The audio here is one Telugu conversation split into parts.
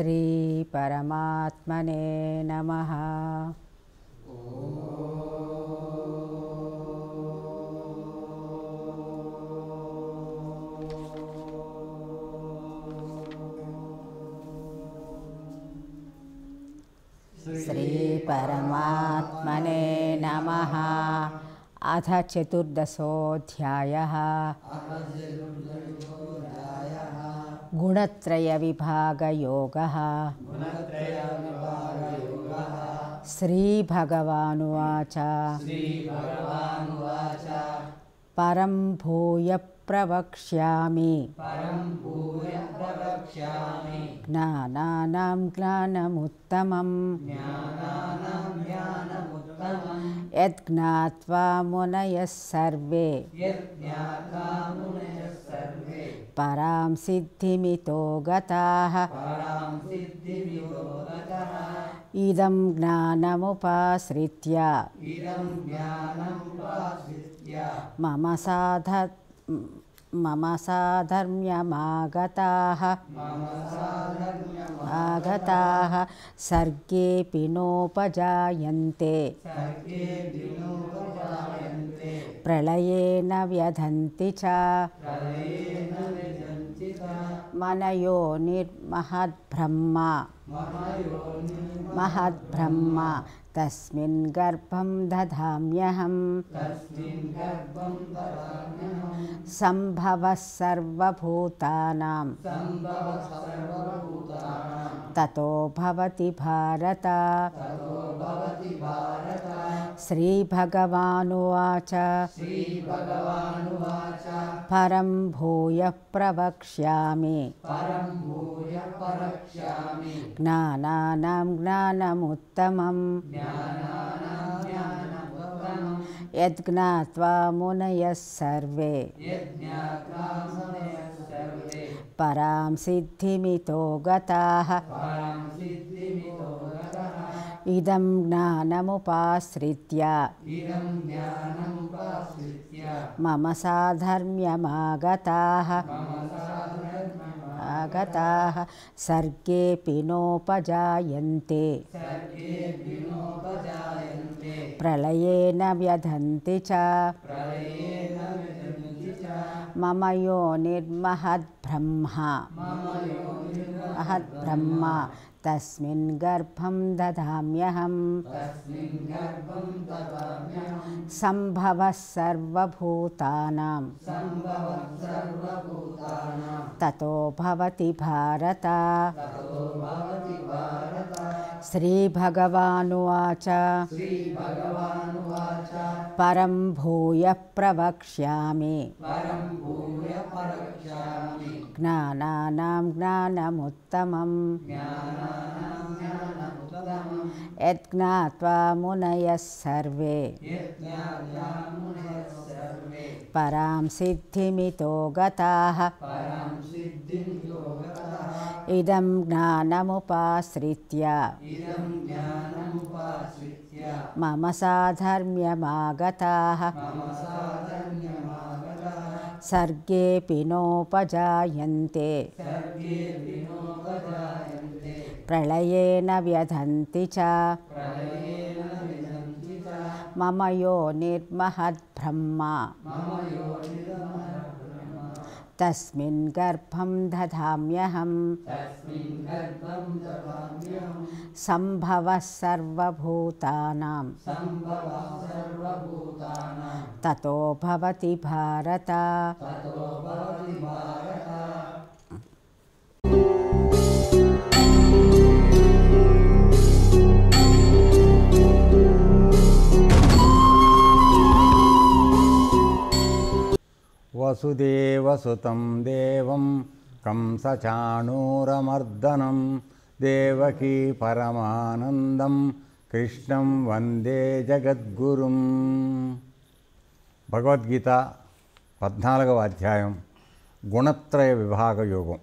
श्रीपरमात्मने नमः। श्रीपरमात्मने नमः। अथ चतुर्दशोऽध्यायः गुणत्रयविभागयोगः। श्रीभगवानुवाच। परं भूय प्रवक्ष्यामि। ज्ञानानां ज्ञानमुत्तमम् यज्ञात्वा मुनयः सर्वे। परां सिद्धिमितो गताः। इदं ज्ञानमुपाश्रित्य। मम साध मम साधर्म्यमागताः। आगताः। सर्गेऽपि नोपजायन्ते। प्रलयेन व्यधन्ति च। मनयो निर्महद्ब्रह्मा। महद्ब्रह्म तस्मिन् गर्भं दधाम्यहम्। सम्भवः सर्वभूतानां ततो भवति भारत। श्रीभगवानुवाच। परं भूयः प्रवक्ष्यामि। ज्ञानानां ज्ञानमुत्तमम् यद्ज्ञात्वा मुनयः सर्वे परां सिद्धिमितो गताः इदं ज्ञानमुपाश्रित्य। मम साधर्म्यमागताः। आगताः सर्गेऽपि नोपजायन्ते। प्रलयेन व्यधन्ति च। मम यो निर्महद्ब्रह्मा। महद्ब्रह्मा तस्मिन् गर्भं दधाम्यहम्। सम्भवः सर्वभूतानां ततो भवति भारत। श्रीभगवानुवाच। परं भूयः प्रवक्ष्यामि। ज्ञानानां ज्ञानमुत्तमम् यज्ञात्वा मुनयः सर्वे। परां सिद्धिमितो गताः। इदं ज्ञानमुपाश्रित्य। मम साधर्म्यमागताः। सर्गेऽपि नोपजायन्ते प्रलयेन व्यधन्ति च। मम यो निर्महद्ब्रह्मा तस्मिन् गर्भं दधाम्यहम्। सम्भवः सर्वभूतानां ततो भवति भारत వసుదేవసుతం దేవం కంసచాణూరమర్దనం దేవకీ పరమానందం కృష్ణం వందే జగద్గురుం. భగవద్గీత పద్నాలుగవ అధ్యాయం గుణత్రయ విభాగ యోగం.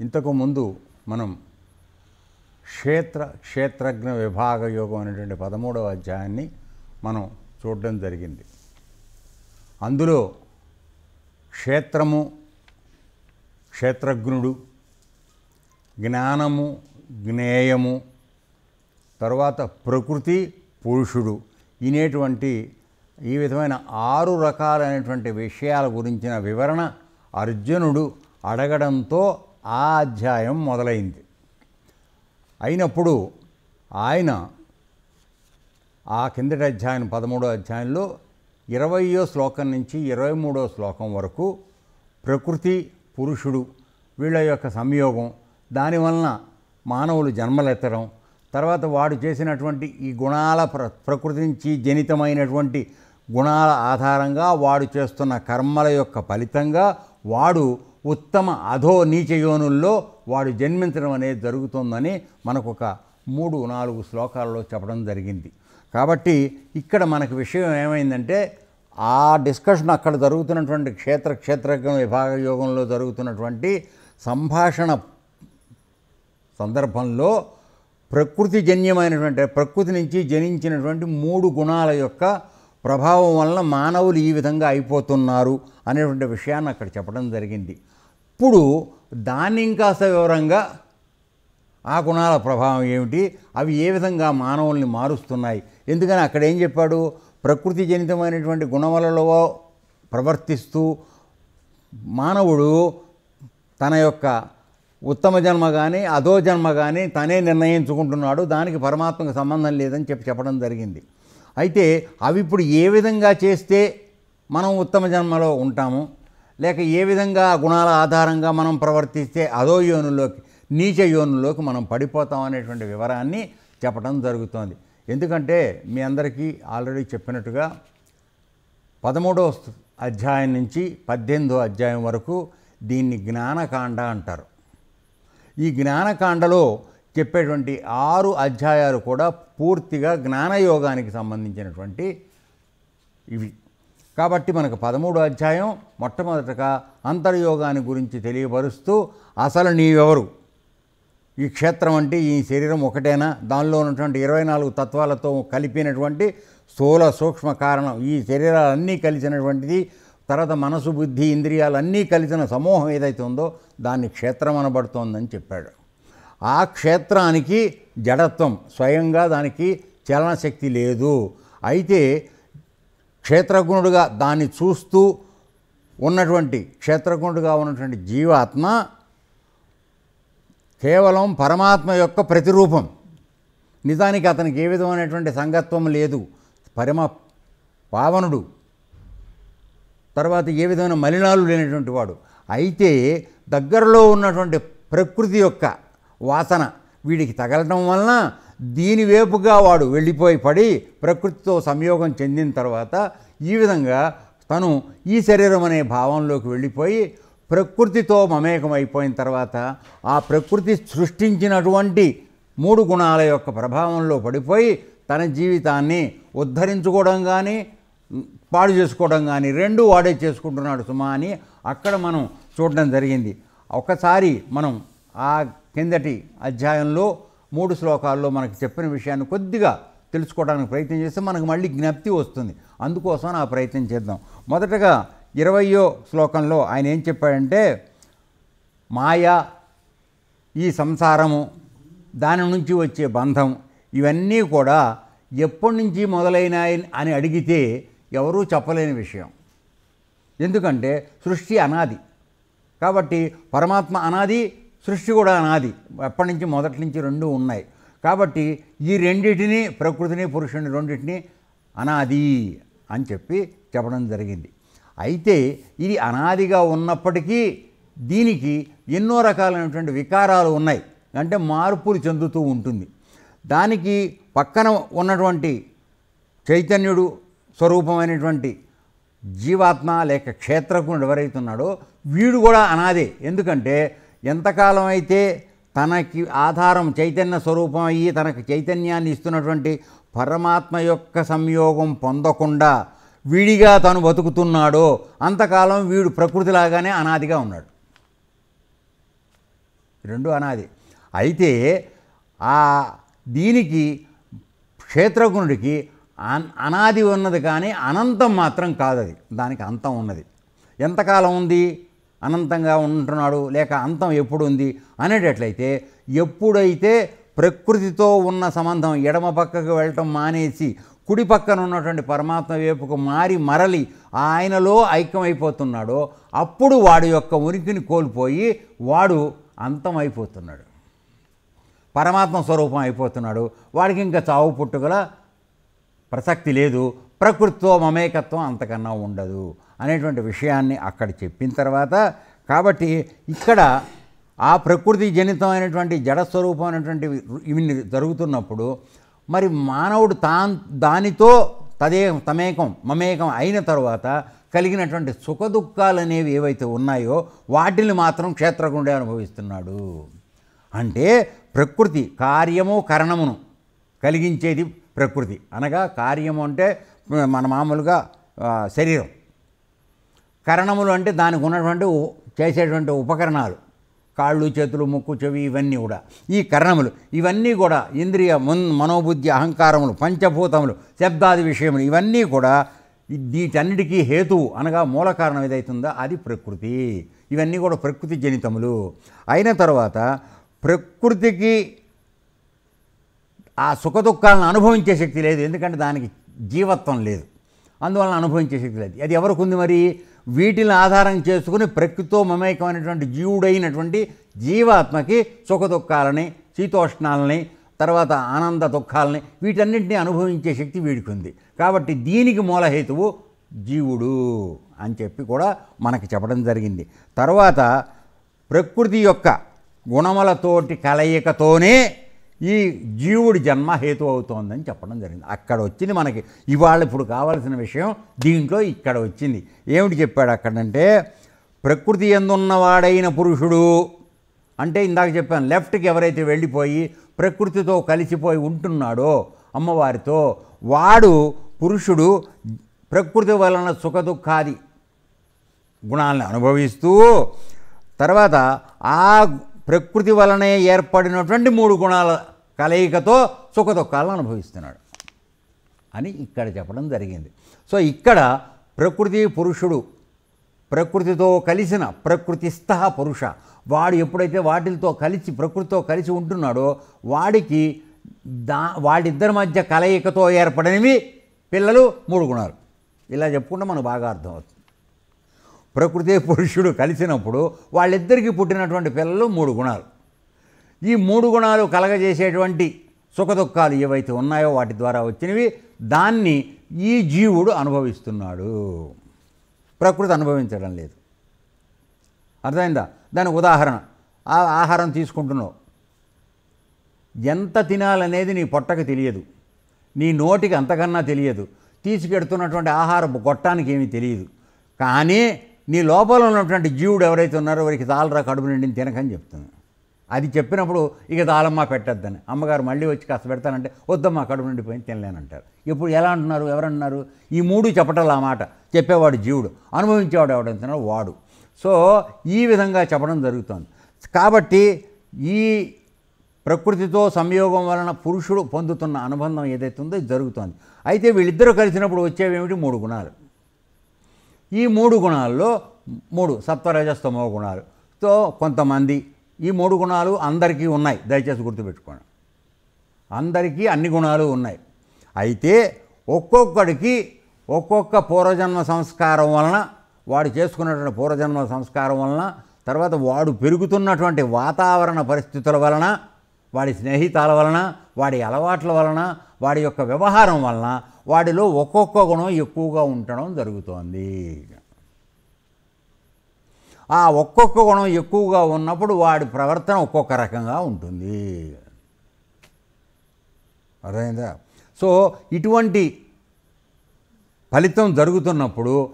ఇంతకు ముందు మనం క్షేత్ర క్షేత్రజ్ఞ విభాగ యోగం అనేటువంటి పదమూడవ అధ్యాయాన్ని మనం చూడడం జరిగింది. అందులో క్షేత్రము క్షేత్రజ్ఞుడు జ్ఞానము జ్ఞేయము తరువాత ప్రకృతి పురుషుడు ఇనేటువంటి ఈ విధమైన ఆరు రకాలైనటువంటి విషయాల గురించిన వివరణ అర్జునుడు అడగడంతో ఆ అధ్యాయం మొదలైంది. అయినప్పుడు ఆయన ఆ కిందటి అధ్యాయం పదమూడో అధ్యాయంలో ఇరవయో శ్లోకం నుంచి ఇరవై మూడో శ్లోకం వరకు ప్రకృతి పురుషుడు వీళ్ళ యొక్క సంయోగం దానివలన మానవులు జన్మలెత్తడం తర్వాత వాడు చేసినటువంటి ఈ గుణాల ప్ర ప్రకృతి నుంచి జనితమైనటువంటి గుణాల ఆధారంగా వాడు చేస్తున్న కర్మల యొక్క ఫలితంగా వాడు ఉత్తమ అధో నీచయోనుల్లో వాడు జన్మించడం అనేది జరుగుతుందని మనకు ఒక మూడు నాలుగు శ్లోకాలలో చెప్పడం జరిగింది. కాబట్టి ఇక్కడ మనకు విషయం ఏమైందంటే ఆ డిస్కషన్ అక్కడ జరుగుతున్నటువంటి క్షేత్ర క్షేత్రజ్ఞ విభాగ యోగంలో జరుగుతున్నటువంటి సంభాషణ సందర్భంలో ప్రకృతి జన్యమైనటువంటి ప్రకృతి నుంచి జనించినటువంటి మూడు గుణాల యొక్క ప్రభావం వలన మానవులు ఈ విధంగా అయిపోతున్నారు అనేటువంటి విషయాన్ని అక్కడ చెప్పడం జరిగింది. ఇప్పుడు దాన్ని ఇంకాస్త వివరంగా ఆ గుణాల ప్రభావం ఏమిటి అవి ఏ విధంగా మానవుల్ని మారుస్తున్నాయి ఎందుకని అక్కడ ఏం చెప్పాడు? ప్రకృతి జనితమైనటువంటి గుణములలో ప్రవర్తిస్తూ మానవుడు తన యొక్క ఉత్తమ జన్మ కానీ అధో జన్మ కానీ తనే నిర్ణయించుకుంటున్నాడు. దానికి పరమాత్మకు సంబంధం లేదని చెప్పి చెప్పడం జరిగింది. అయితే అవి ఇప్పుడు ఏ విధంగా చేస్తే మనం ఉత్తమ జన్మలో ఉంటాము? లేక ఏ విధంగా గుణాల ఆధారంగా మనం ప్రవర్తిస్తే అధో యోనులోకి నీచ యోనులోకి మనం పడిపోతాం అనేటువంటి వివరాన్ని చెప్పడం జరుగుతోంది. ఎందుకంటే మీ అందరికీ ఆల్రెడీ చెప్పినట్టుగా పదమూడవ అధ్యాయం నుంచి పద్దెనిమిదో అధ్యాయం వరకు దీన్ని జ్ఞానకాండ అంటారు. ఈ జ్ఞానకాండలో చెప్పేటువంటి ఆరు అధ్యాయాలు కూడా పూర్తిగా జ్ఞానయోగానికి సంబంధించినటువంటి ఇవి. కాబట్టి మనకు పదమూడో అధ్యాయం మొట్టమొదటగా అంతర్యోగాన్ని గురించి తెలియపరుస్తూ అసలు నీవెవరు? ఈ క్షేత్రం అంటే ఈ శరీరం ఒకటేనా? దానిలో ఉన్నటువంటి ఇరవై నాలుగు తత్వాలతో కలిపినటువంటి స్థూల సూక్ష్మ కారణం. ఈ శరీరాలన్నీ కలిసినటువంటిది తర్వాత మనసు బుద్ధి ఇంద్రియాలన్నీ కలిసిన సమూహం ఏదైతే ఉందో దాన్ని క్షేత్రం అనబడుతోందని చెప్పాడు. ఆ క్షేత్రానికి జడత్వం స్వయంగా దానికి చలనశక్తి లేదు. అయితే క్షేత్రగుణుడుగా దాన్ని చూస్తూ ఉన్నటువంటి క్షేత్రగుణుడుగా ఉన్నటువంటి జీవాత్మ కేవలం పరమాత్మ యొక్క ప్రతిరూపం. నిజానికి అతనికి ఏ విధమైనటువంటి సంగత్వం లేదు. పరమ పావనుడు. తర్వాత ఏ విధమైన మలినాలు లేనటువంటి వాడు. అయితే దగ్గరలో ఉన్నటువంటి ప్రకృతి యొక్క వాసన వీడికి తగలటం వలన దీని వేపుగా వాడు వెళ్ళిపోయి పడి ప్రకృతితో సంయోగం చెందిన తర్వాత ఈ విధంగా తను ఈ శరీరం అనే భావంలోకి వెళ్ళిపోయి ప్రకృతితో మమేకం అయిపోయిన తర్వాత ఆ ప్రకృతి సృష్టించినటువంటి మూడు గుణాల యొక్క ప్రభావంలో పడిపోయి తన జీవితాన్ని ఉద్ధరించుకోవడం కానీ పాడు చేసుకోవడం కానీ రెండు వాడే చేసుకుంటున్నాడు సుమా అని అక్కడ మనం చూడడం జరిగింది. ఒకసారి మనం ఆ కిందటి అధ్యాయంలో మూడు శ్లోకాల్లో మనకు చెప్పిన విషయాన్ని కొద్దిగా తెలుసుకోవడానికి ప్రయత్నం చేస్తే మనకు మళ్ళీ జ్ఞప్తి వస్తుంది. అందుకోసం ఆ ప్రయత్నం చేద్దాం. మొదటగా ఇరవయో శ్లోకంలో ఆయన ఏం చెప్పాడంటే మాయ ఈ సంసారము దాని నుంచి వచ్చే బంధం ఇవన్నీ కూడా ఎప్పటి నుంచి మొదలైనాయి అని అడిగితే ఎవరూ చెప్పలేని విషయం. ఎందుకంటే సృష్టి అనాది. కాబట్టి పరమాత్మ అనాది సృష్టి కూడా అనాది. ఎప్పటి నుంచి మొదటి నుంచి రెండు ఉన్నాయి. కాబట్టి ఈ రెండింటిని ప్రకృతిని పురుషుని రెండింటిని అనాది అని చెప్పి చెప్పడం జరిగింది. అయితే ఇది అనాదిగా ఉన్నప్పటికీ దీనికి ఎన్నో రకాలైనటువంటి వికారాలు ఉన్నాయి. అంటే మార్పులు చెందుతూ ఉంటుంది. దానికి పక్కన ఉన్నటువంటి చైతన్యుడు స్వరూపమైనటువంటి జీవాత్మ లేక క్షేత్రకుడు ఎవరైతే ఉన్నాడో వీడు కూడా అనాదే. ఎందుకంటే ఎంతకాలం అయితే తనకి ఆధారం చైతన్య స్వరూపం అయ్యి తనకు చైతన్యాన్ని ఇస్తున్నటువంటి పరమాత్మ యొక్క సంయోగం పొందకుండా వీడిగా తను బతుకుతున్నాడో అంతకాలం వీడు ప్రకృతిలాగానే అనాదిగా ఉన్నాడు. రెండు అనాది. అయితే ఆ దీనికి క్షేత్రగుణుడికి అన్- అనాది ఉన్నది కానీ అనంతం మాత్రం కాదు అది దానికి అంతం ఉన్నది. ఎంతకాలం ఉంది? అనంతంగా ఉంటున్నాడు లేక అంతం ఎప్పుడు ఉంది అనేటట్లయితే ఎప్పుడైతే ప్రకృతితో ఉన్న సంబంధం ఎడమ పక్కకు వెళ్ళటం మానేసి కుడి పక్కన ఉన్నటువంటి పరమాత్మ వైపుకు మారి మరలి ఆయనలో ఐక్యమైపోతున్నాడో అప్పుడు వాడి యొక్క ఉనికిని కోల్పోయి వాడు అంతమైపోతున్నాడు. పరమాత్మ స్వరూపం అయిపోతున్నాడు. వాడికి ఇంకా చావు పుట్టుగల ప్రసక్తి లేదు. ప్రకృతితో మమేకత్వం అంతకన్నా ఉండదు అనేటువంటి విషయాన్ని అక్కడ చెప్పిన తర్వాత కాబట్టి ఇక్కడ ఆ ప్రకృతి జనితమైనటువంటి జడస్వరూపం అనేటువంటి ఇవి జరుగుతున్నప్పుడు మరి మానవుడు తా దానితో తదే తమేకం మమేకం అయిన తర్వాత కలిగినటువంటి సుఖ దుఃఖాలు అనేవి ఏవైతే ఉన్నాయో వాటిని మాత్రం క్షేత్రగుండే అనుభవిస్తున్నాడు. అంటే ప్రకృతి కార్యము కరణమును కలిగించేది ప్రకృతి. అనగా కార్యము అంటే మన మామూలుగా శరీరం. కరణములు అంటే దానికి ఉన్నటువంటి చేసేటువంటి ఉపకరణాలు. కాళ్ళు చేతులు ముక్కు చెవి ఇవన్నీ కూడా. ఈ కరణములు ఇవన్నీ కూడా ఇంద్రియ మున్ మనోబుద్ధి అహంకారములు పంచభూతములు శబ్దాది విషయములు ఇవన్నీ కూడా వీటన్నిటికీ హేతువు అనగా మూల కారణం ఏదైతుందో అది ప్రకృతి. ఇవన్నీ కూడా ప్రకృతి జనితములు. అయిన తర్వాత ప్రకృతికి ఆ సుఖదుఖాలను అనుభవించే శక్తి లేదు. ఎందుకంటే దానికి జీవత్వం లేదు. అందువలన అనుభవించే శక్తి లేదు. అది ఎవరికి ఉంది మరి? వీటిని ఆధారం చేసుకుని ప్రకృతితో మమేకమైనటువంటి జీవుడైనటువంటి జీవాత్మకి సుఖ దుఃఖాలని శీతోష్ణాలని తర్వాత ఆనంద దుఃఖాలని వీటన్నింటినీ అనుభవించే శక్తి వీడికి ఉంది. కాబట్టి దీనికి మూలహేతువు జీవుడు అని చెప్పి కూడా మనకి చెప్పడం జరిగింది. తర్వాత ప్రకృతి యొక్క గుణములతోటి కలయికతోనే ఈ జీవుడి జన్మ హేతు అవుతోందని చెప్పడం జరిగింది. అక్కడ వచ్చింది మనకి. ఇవాళ ఇప్పుడు కావాల్సిన విషయం దీంట్లో ఇక్కడ వచ్చింది. ఏమిటి చెప్పాడు అక్కడంటే ప్రకృతి ఎందున్నవాడైన పురుషుడు అంటే ఇందాక చెప్పాను లెఫ్ట్కి ఎవరైతే వెళ్ళిపోయి ప్రకృతితో కలిసిపోయి ఉంటున్నాడో అమ్మవారితో వాడు పురుషుడు ప్రకృతి వలన సుఖ దుఃఖాది గుణాలను అనుభవిస్తూ తర్వాత ఆ ప్రకృతి వలనే ఏర్పడినటువంటి మూడు గుణాల కలయికతో సుఖదుఖాలను అనుభవిస్తున్నాడు అని ఇక్కడ చెప్పడం జరిగింది. సో ఇక్కడ ప్రకృతి పురుషుడు ప్రకృతితో కలిసిన ప్రకృతిస్థ పురుష వాడు ఎప్పుడైతే వాటితో కలిసి ప్రకృతితో కలిసి ఉంటున్నాడో వాడికి దా వాడిద్దరి మధ్య కలయికతో ఏర్పడినవి పిల్లలు మూడు గుణాలు ఇలా చెప్పుకుంటే మనకు బాగా అర్థమవుతుంది. ప్రకృతి పురుషుడు కలిసినప్పుడు వాళ్ళిద్దరికీ పుట్టినటువంటి పిల్లలు మూడు గుణాలు ఈ మూడు గుణాలు కలగజేసేటువంటి సుఖదుఖాలు ఏవైతే ఉన్నాయో వాటి ద్వారా వచ్చినవి దాన్ని ఈ జీవుడు అనుభవిస్తున్నాడు. ప్రకృతి అనుభవించడం లేదు. అర్థమైందా? దానికి ఉదాహరణ. ఆ ఆహారం తీసుకుంటున్నావు. ఎంత తినాలనేది నీ పొట్టకు తెలియదు. నీ నోటికి అంతకన్నా తెలియదు. తీసుకెడుతున్నటువంటి ఆహార గొట్టానికి ఏమీ తెలియదు. కానీ నీ లోపల ఉన్నటువంటి జీవుడు ఎవరైతే ఉన్నారో వారికి తాళరా కడుపు నిండిని తినకని చెప్తున్నాను అది చెప్పినప్పుడు ఇక దాలమ్మ పెట్టద్దని. అమ్మగారు మళ్ళీ వచ్చి కాస్త పెడతానంటే వద్దమ్మా కడుపు నిండిపోయింది తినలేనంటారు. ఇప్పుడు ఎలా అంటున్నారు ఎవరంటున్నారు ఈ మూడు చెప్పటం ఆ మాట. చెప్పేవాడు జీవుడు. అనుభవించేవాడు ఎవడంటున్నాడు వాడు. సో ఈ విధంగా చెప్పడం జరుగుతుంది. కాబట్టి ఈ ప్రకృతితో సంయోగం వలన పురుషుడు పొందుతున్న అనుబంధం ఏదైతే ఉందో ఇది జరుగుతోంది. అయితే వీళ్ళిద్దరూ కలిసినప్పుడు వచ్చేవేమిటి? మూడు గుణాలు. ఈ మూడు గుణాల్లో మూడు సత్వరజస్తమో గుణాలు. తో కొంతమంది ఈ మూడు గుణాలు అందరికీ ఉన్నాయి. దయచేసి గుర్తుపెట్టుకోండి. అందరికీ అన్ని గుణాలు ఉన్నాయి. అయితే ఒక్కొక్కడికి ఒక్కొక్క పూర్వజన్మ సంస్కారం వలన వాడు చేసుకున్నటువంటి పూర్వజన్మ సంస్కారం వలన తర్వాత వాడు పెరుగుతున్నటువంటి వాతావరణ పరిస్థితుల వలన వాడి స్నేహితాల వలన వాడి అలవాట్ల వలన వాడి యొక్క వ్యవహారం వలన వాడిలో ఒక్కొక్క గుణం ఎక్కువగా ఉండడం జరుగుతోంది. ఆ ఒక్కొక్క గుణం ఎక్కువగా ఉన్నప్పుడు వాడి ప్రవర్తన ఒక్కొక్క రకంగా ఉంటుంది. అర్థమైందా? సో ఇటువంటి ఫలితం జరుగుతున్నప్పుడు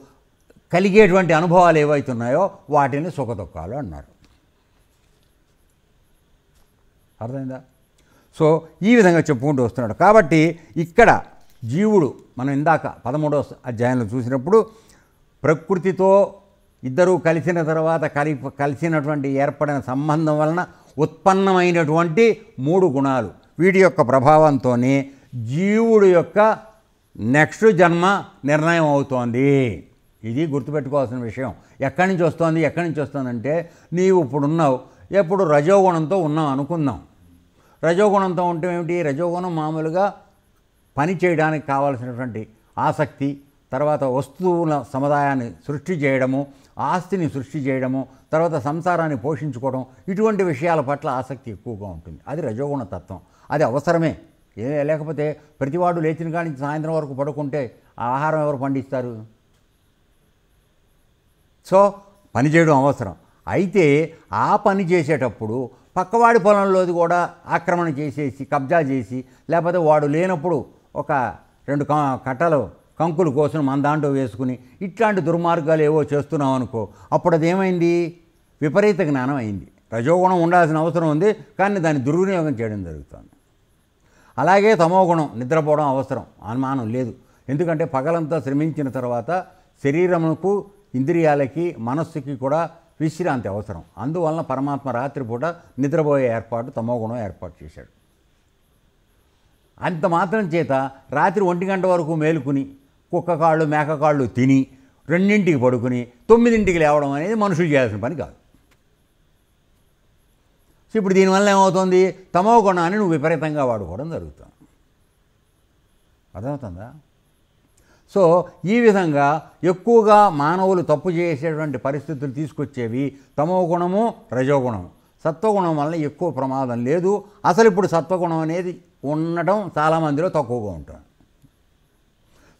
కలిగేటువంటి అనుభవాలు ఏవైతున్నాయో వాటిని సుఖదుఖాలు అన్నారు. అర్థమైందా? సో ఈ విధంగా చెప్పుకుంటూ వస్తున్నాడు. కాబట్టి ఇక్కడ జీవుడు మనం ఇందాక పదమూడవ అధ్యాయంలో చూసినప్పుడు ప్రకృతితో ఇద్దరూ కలిసిన తర్వాత కలి కలిసినటువంటి ఏర్పడిన సంబంధం వలన ఉత్పన్నమైనటువంటి మూడు గుణాలు. వీటి యొక్క ప్రభావంతోనే జీవుడు యొక్క నెక్స్ట్ జన్మ నిర్ణయం అవుతోంది. ఇది గుర్తుపెట్టుకోవాల్సిన విషయం. ఎక్కడి నుంచి వస్తోంది ఎక్కడి నుంచి వస్తుందంటే నీవు ఇప్పుడు ఉన్నావు. ఎప్పుడు రజోగుణంతో ఉన్నావు అనుకుందాం. రజోగుణంతో ఉంటే ఏమిటి? రజోగుణం మామూలుగా పని చేయడానికి కావాల్సినటువంటి ఆసక్తి తర్వాత వస్తువుల సముదాయాన్ని సృష్టి చేయడము ఆస్తిని సృష్టి చేయడము తర్వాత సంసారాన్ని పోషించుకోవడం ఇటువంటి విషయాల పట్ల ఆసక్తి ఎక్కువగా ఉంటుంది. అది రజోగుణ తత్వం. అది అవసరమే. ఏ లేకపోతే ప్రతివాడు లేచిన కాడి నుంచి సాయంత్రం వరకు పడుకుంటే ఆ ఆహారం ఎవరు పండిస్తారు? సో పని చేయడం అవసరం. అయితే ఆ పని చేసేటప్పుడు పక్కవాడి పొలంలోది కూడా ఆక్రమణ చేసేసి కబ్జా చేసి లేకపోతే వాడు లేనప్పుడు ఒక రెండు కట్టలు కంకులు కోసం మన దాంట్లో వేసుకుని ఇట్లాంటి దుర్మార్గాలు ఏవో చేస్తున్నాం అనుకో అప్పుడు అదేమైంది విపరీత జ్ఞానం అయింది. రజోగుణం ఉండాల్సిన అవసరం ఉంది కానీ దాన్ని దుర్వినియోగం చేయడం జరుగుతుంది. అలాగే తమోగుణం నిద్రపోవడం అవసరం అనుమానం లేదు. ఎందుకంటే పగలంతా శ్రమించిన తర్వాత శరీరమునకు ఇంద్రియాలకి మనస్సుకి కూడా విశ్రాంతి అవసరం. అందువలన పరమాత్మ రాత్రిపూట నిద్రపోయే ఏర్పాటు తమోగుణం ఏర్పాటు చేశాడు. అంత మాత్రం చేత రాత్రి ఒంటి గంట వరకు మేలుకుని కుక్క కాళ్ళు మేక కాళ్ళు తిని రెండింటికి పడుకుని తొమ్మిదింటికి లేవడం అనేది మనుషులు చేయాల్సిన పని కాదు. సో ఇప్పుడు దీనివల్ల ఏమవుతుంది? తమో గుణాన్ని నువ్వు విపరీతంగా వాడుకోవడం జరుగుతుంది. అర్థమవుతుందా? సో ఈ విధంగా ఎక్కువగా మానవులు తప్పు చేసేటువంటి పరిస్థితులు తీసుకొచ్చేవి తమో గుణము రజోగుణము. సత్వగుణం వల్ల ఎక్కువ ప్రమాదం లేదు. అసలు ఇప్పుడు సత్వగుణం అనేది ఉండడం చాలామందిలో తక్కువగా ఉంటుంది.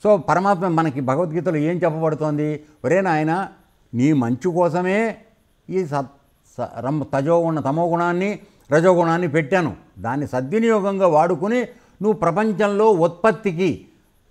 సో పరమాత్మ మనకి భగవద్గీతలో ఏం చెప్పబడుతోంది? ఒరే నాయన నీ మంచు కోసమే ఈ సత్ స- తజోగుణ తమోగుణాన్ని రజోగుణాన్ని పెట్టాను. దాన్ని సద్వినియోగంగా వాడుకుని నువ్వు ప్రపంచంలో ఉత్పత్తికి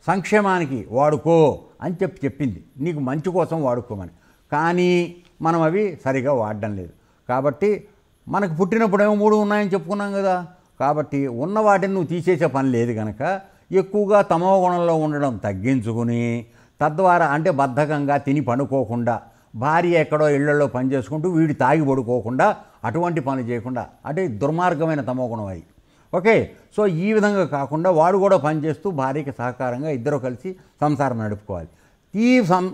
సంక్షేమానికి వాడుకో అని చెప్పి చెప్పింది. నీకు మంచి కోసం వాడుకోమని. కానీ మనం అవి సరిగా వాడడం లేదు. కాబట్టి మనకు పుట్టినప్పుడేమో మూడు ఉన్నాయని చెప్పుకున్నాం కదా. కాబట్టి ఉన్న వాటిని నువ్వు తీసేసే పని లేదు కనుక ఎక్కువగా తమో గుణంలో ఉండడం తగ్గించుకుని తద్వారా అంటే బద్ధకంగా తిని పడుకోకుండా భార్య ఎక్కడో ఇళ్ళలో పని చేసుకుంటూ వీడు తాగి పడుకోకుండా అటువంటి పని చేయకుండా అంటే దుర్మార్గమైన తమో గుణం అది ఓకే? సో ఈ విధంగా కాకుండా వాడు కూడా పనిచేస్తూ భార్యకి సహకారంగా ఇద్దరు కలిసి సంసారం నడుపుకోవాలి. ఈ సం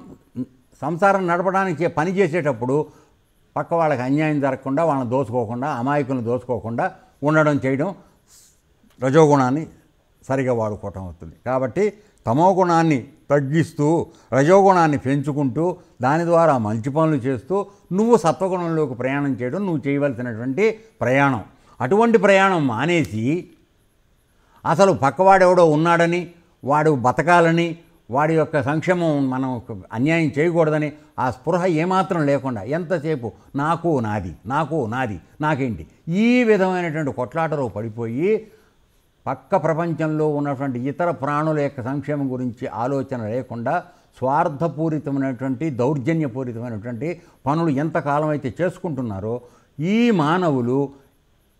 సంసారం నడపడానికి పని చేసేటప్పుడు పక్క వాళ్ళకి అన్యాయం జరగకుండా వాళ్ళని దోచుకోకుండా అమాయకులను దోచుకోకుండా ఉండడం చేయడం రజోగుణాన్ని సరిగా వాడుకోవటం అవుతుంది. కాబట్టి తమో గుణాన్ని తగ్గిస్తూ రజోగుణాన్ని పెంచుకుంటూ దాని ద్వారా మంచి పనులు చేస్తూ నువ్వు సత్వగుణంలోకి ప్రయాణం చేయడం నువ్వు చేయవలసినటువంటి ప్రయాణం. అటువంటి ప్రయాణం మానేసి అసలు పక్కవాడెవడో ఉన్నాడని వాడు బతకాలని వాడి యొక్క సంక్షేమం మనం అన్యాయం చేయకూడదని ఆ స్పృహ ఏమాత్రం లేకుండా ఎంతసేపు? నాకు నాది నాకు నాది నాకేంటి? ఈ విధమైనటువంటి కొట్లాటలో పడిపోయి పక్క ప్రపంచంలో ఉన్నటువంటి ఇతర ప్రాణుల యొక్క సంక్షేమం గురించి ఆలోచన లేకుండా స్వార్థపూరితమైనటువంటి దౌర్జన్యపూరితమైనటువంటి పనులు ఎంతకాలం అయితే చేసుకుంటున్నారో ఈ మానవులు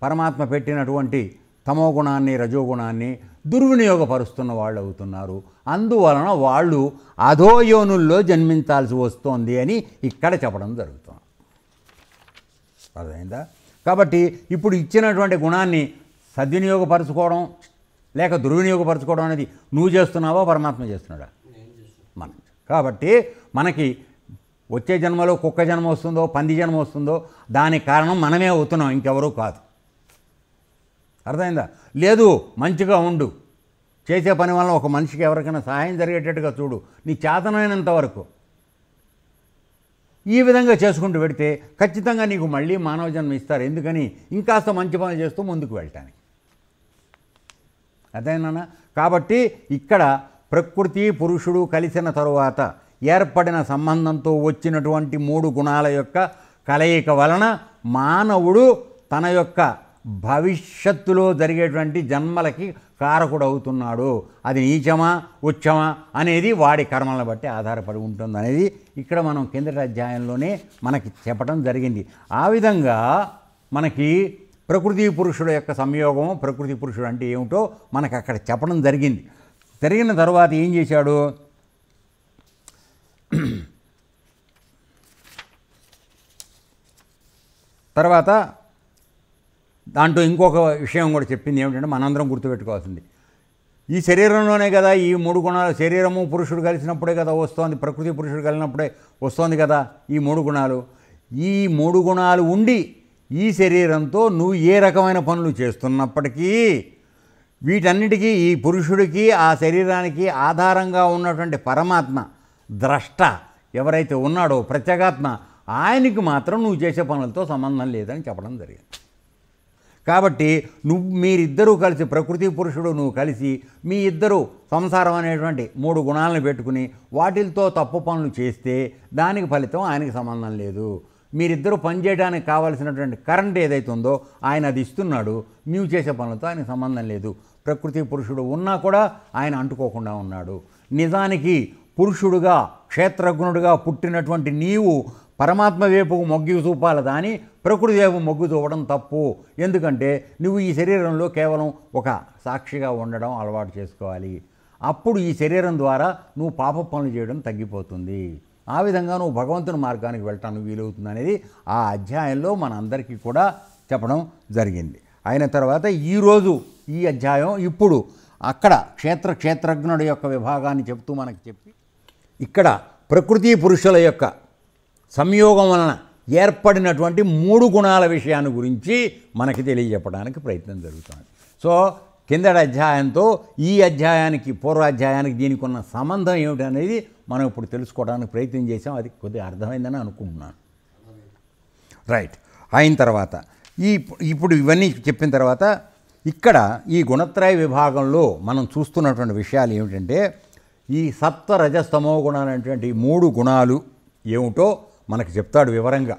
పరమాత్మ పెట్టినటువంటి తమోగుణాన్ని రజోగుణాన్ని దుర్వినియోగపరుస్తున్న వాళ్ళు అవుతున్నారు. అందువలన వాళ్ళు అధోయోనుల్లో జన్మించాల్సి వస్తోంది అని ఇక్కడ చెప్పడం జరుగుతుంది. అర్థమైందా? కాబట్టి ఇప్పుడు ఇచ్చినటువంటి గుణాన్ని సద్వినియోగపరచుకోవడం లేక దుర్వినియోగపరచుకోవడం అనేది నువ్వు చేస్తున్నావా పరమాత్మ చేస్తున్నాడా? మనం. కాబట్టి మనకి వచ్చే జన్మలో కుక్క జన్మ వస్తుందో పంది జన్మ వస్తుందో దానికి కారణం మనమే అవుతున్నాం ఇంకెవరూ కాదు. అర్థమైందా? లేదు మంచిగా ఉండు. చేసే పని వల్ల ఒక మనిషికి ఎవరికైనా సహాయం జరిగేటట్టుగా చూడు. నీ చేతనైనంత వరకు. ఈ విధంగా చేసుకుంటూ పెడితే ఖచ్చితంగా నీకు మళ్ళీ మానవ జన్మ ఇస్తారు. ఎందుకని? ఇంకాస్త మంచి పనులు చేస్తూ ముందుకు వెళ్ళటానికి. అదేనా కాబట్టి ఇక్కడ ప్రకృతి పురుషుడు కలిసిన తరువాత ఏర్పడిన సంబంధంతో వచ్చినటువంటి మూడు గుణాల యొక్క కలయిక వలన మానవుడు తన యొక్క భవిష్యత్తులో జరిగేటువంటి జన్మలకి కారకుడవుతున్నాడు. అది నీచమా ఉచ్చమా అనేది వాడి కర్మలను బట్టి ఆధారపడి ఉంటుంది అనేది ఇక్కడ మనం కిందటి అధ్యాయంలోనే మనకి చెప్పడం జరిగింది. ఆ విధంగా మనకి ప్రకృతి పురుషుడు యొక్క సంయోగం ప్రకృతి పురుషుడు అంటే ఏమిటో మనకు అక్కడ చెప్పడం జరిగింది. జరిగిన తర్వాత ఏం చేశాడు? తర్వాత దాంట్లో ఇంకొక విషయం కూడా చెప్పింది ఏమిటంటే మనందరం గుర్తుపెట్టుకోవాల్సింది. ఈ శరీరంలోనే కదా ఈ మూడు గుణాలు శరీరము పురుషుడు కలిసినప్పుడే కదా వస్తోంది ప్రకృతి పురుషుడు కలిసినప్పుడే వస్తోంది కదా ఈ మూడు గుణాలు. ఈ మూడు గుణాలు ఉండి ఈ శరీరంతో నువ్వు ఏ రకమైన పనులు చేస్తున్నప్పటికీ వీటన్నిటికీ ఈ పురుషుడికి ఆ శరీరానికి ఆధారంగా ఉన్నటువంటి పరమాత్మ ద్రష్ట ఎవరైతే ఉన్నాడో ప్రత్యేగాత్మ ఆయనకి మాత్రం నువ్వు చేసే పనులతో సంబంధం లేదని చెప్పడం జరిగింది. కాబట్టి నువ్వు మీరిద్దరూ కలిసి ప్రకృతి పురుషుడు నువ్వు కలిసి మీ ఇద్దరు సంసారం అనేటువంటి మూడు గుణాలను పెట్టుకుని వాటితో తప్పు పనులు చేస్తే దానికి ఫలితం ఆయనకి సంబంధం లేదు. మీరిద్దరూ పనిచేయడానికి కావాల్సినటువంటి కరెంట్ ఏదైతే ఉందో ఆయన అది ఇస్తున్నాడు. నీవు చేసే పనులతో ఆయనకు సంబంధం లేదు. ప్రకృతి పురుషుడు ఉన్నా కూడా ఆయన అంటుకోకుండా ఉన్నాడు. నిజానికి పురుషుడుగా క్షేత్రజ్ఞుడుగా పుట్టినటువంటి నీవు పరమాత్మ వైపుకు మొగ్గు చూపాలి కానీ ప్రకృతి వైపు మొగ్గు చూపడం తప్పు. ఎందుకంటే నువ్వు ఈ శరీరంలో కేవలం ఒక సాక్షిగా ఉండడం అలవాటు చేసుకోవాలి. అప్పుడు ఈ శరీరం ద్వారా నువ్వు పాప పనులు చేయడం తగ్గిపోతుంది. ఆ విధంగా నువ్వు భగవంతుని మార్గానికి వెళ్ళటానికి వీలవుతుంది అనేది ఆ అధ్యాయంలో మన అందరికీ కూడా చెప్పడం జరిగింది. అయిన తర్వాత ఈరోజు ఈ అధ్యాయం ఇప్పుడు అక్కడ క్షేత్ర క్షేత్రజ్ఞుడి యొక్క విభాగాన్ని చెప్తూ మనకు చెప్పి ఇక్కడ ప్రకృతి పురుషుల యొక్క సంయోగం వలన ఏర్పడినటువంటి మూడు గుణాల విషయాన్ని గురించి మనకి తెలియజెప్పడానికి ప్రయత్నం జరుగుతుంది. సో కిందటి అధ్యాయంతో ఈ అధ్యాయానికి పూర్వాధ్యాయానికి దీనికి ఉన్న సంబంధం ఏమిటి అనేది మనం ఇప్పుడు తెలుసుకోవడానికి ప్రయత్నం చేసాం అది కొద్దిగా అర్థమైందని అనుకుంటున్నాను. రైట్ అయిన తర్వాత ఈ ఇప్పుడు ఇవన్నీ చెప్పిన తర్వాత ఇక్కడ ఈ గుణత్రయ విభాగంలో మనం చూస్తున్నటువంటి విషయాలు ఏమిటంటే ఈ సప్త రజస్తమో గుణాలు అనేటువంటి మూడు గుణాలు ఏమిటో మనకు చెప్తాడు వివరంగా.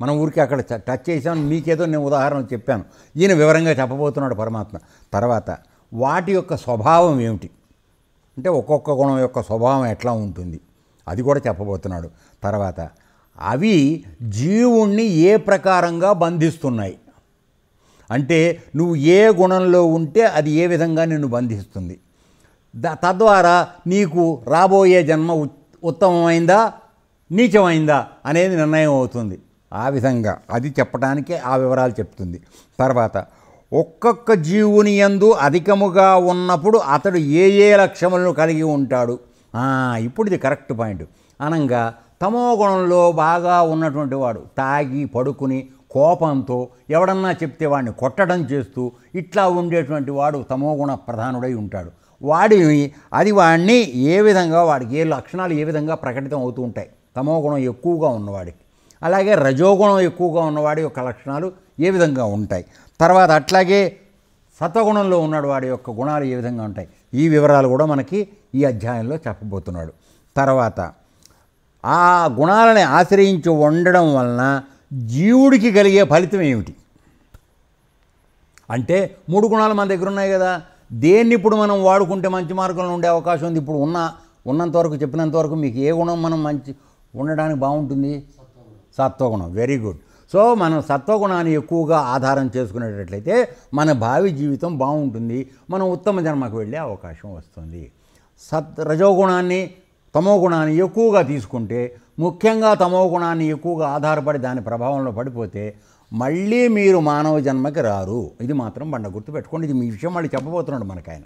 మనం ఊరికి అక్కడ టచ్ చేసాం మీకేదో నేను ఉదాహరణ చెప్పాను. ఈయన వివరంగా చెప్పబోతున్నాడు పరమాత్మ. తర్వాత వాటి యొక్క స్వభావం ఏమిటి? అంటే ఒక్కొక్క గుణం యొక్క స్వభావం ఎట్లా ఉంటుంది? అది కూడా చెప్పబోతున్నాడు. తర్వాత అవి జీవుణ్ణి ఏ ప్రకారంగా బంధిస్తున్నాయి? అంటే నువ్వు ఏ గుణంలో ఉంటే అది ఏ విధంగా నిన్ను బంధిస్తుంది? తద్వారా నీకు రాబోయే జన్మ ఉత్- ఉత్తమమైందా? నీచమైందా? అనేది నిర్ణయం అవుతుంది. ఆ విధంగా అది చెప్పడానికే ఆ వివరాలు చెప్తుంది. తర్వాత ఒక్కొక్క జీవుని యందు అధికముగా ఉన్నప్పుడు అతడు ఏ ఏ లక్ష్యములను కలిగి ఉంటాడు? ఇప్పుడు ఇది కరెక్ట్ పాయింట్. అనంగా తమో గుణంలో బాగా ఉన్నటువంటి వాడు తాగి పడుకుని కోపంతో ఎవడన్నా చెప్తే వాడిని కొట్టడం చేస్తూ ఇట్లా ఉండేటువంటి వాడు తమోగుణ ప్రధానుడై ఉంటాడు. వాడిని అది వాడిని ఏ విధంగా వాడికి ఏ లక్షణాలు ఏ విధంగా ప్రకటితం అవుతూ ఉంటాయి? తమోగుణం ఎక్కువగా ఉన్నవాడికి. అలాగే రజోగుణం ఎక్కువగా ఉన్నవాడి యొక్క లక్షణాలు ఏ విధంగా ఉంటాయి? తర్వాత అట్లాగే సత్వగుణంలో ఉన్నాడు వాడి యొక్క గుణాలు ఏ విధంగా ఉంటాయి? ఈ వివరాలు కూడా మనకి ఈ అధ్యాయంలో చెప్పబోతున్నాడు. తర్వాత ఆ గుణాలని ఆశ్రయించి ఉండడం వలన జీవుడికి కలిగే ఫలితం ఏమిటి? అంటే మూడు గుణాలు మన దగ్గర ఉన్నాయి కదా. దేన్ని ఇప్పుడు మనం వాడుకుంటే మంచి మార్గంలో ఉండే అవకాశం ఉంది? ఇప్పుడు ఉన్న ఉన్నంత వరకు మీకు ఏ గుణం మనం మంచి ఉండడానికి బాగుంటుంది? సత్వగుణం. వెరీ గుడ్ సో మనం సత్వగుణాన్ని ఎక్కువగా ఆధారం చేసుకునేటట్లయితే మన భావి జీవితం బాగుంటుంది. మనం ఉత్తమ జన్మకు వెళ్ళే అవకాశం వస్తుంది. సత్ రజోగుణాన్ని తమో గుణాన్ని ఎక్కువగా తీసుకుంటే ముఖ్యంగా తమో గుణాన్ని ఎక్కువగా ఆధారపడి దాని ప్రభావంలో పడిపోతే మళ్ళీ మీరు మానవ జన్మకి రారు. ఇది మాత్రం బండ గుర్తు పెట్టుకోండి. ఇది మీ విషయం మళ్ళీ చెప్పబోతున్నాడు మనకు ఆయన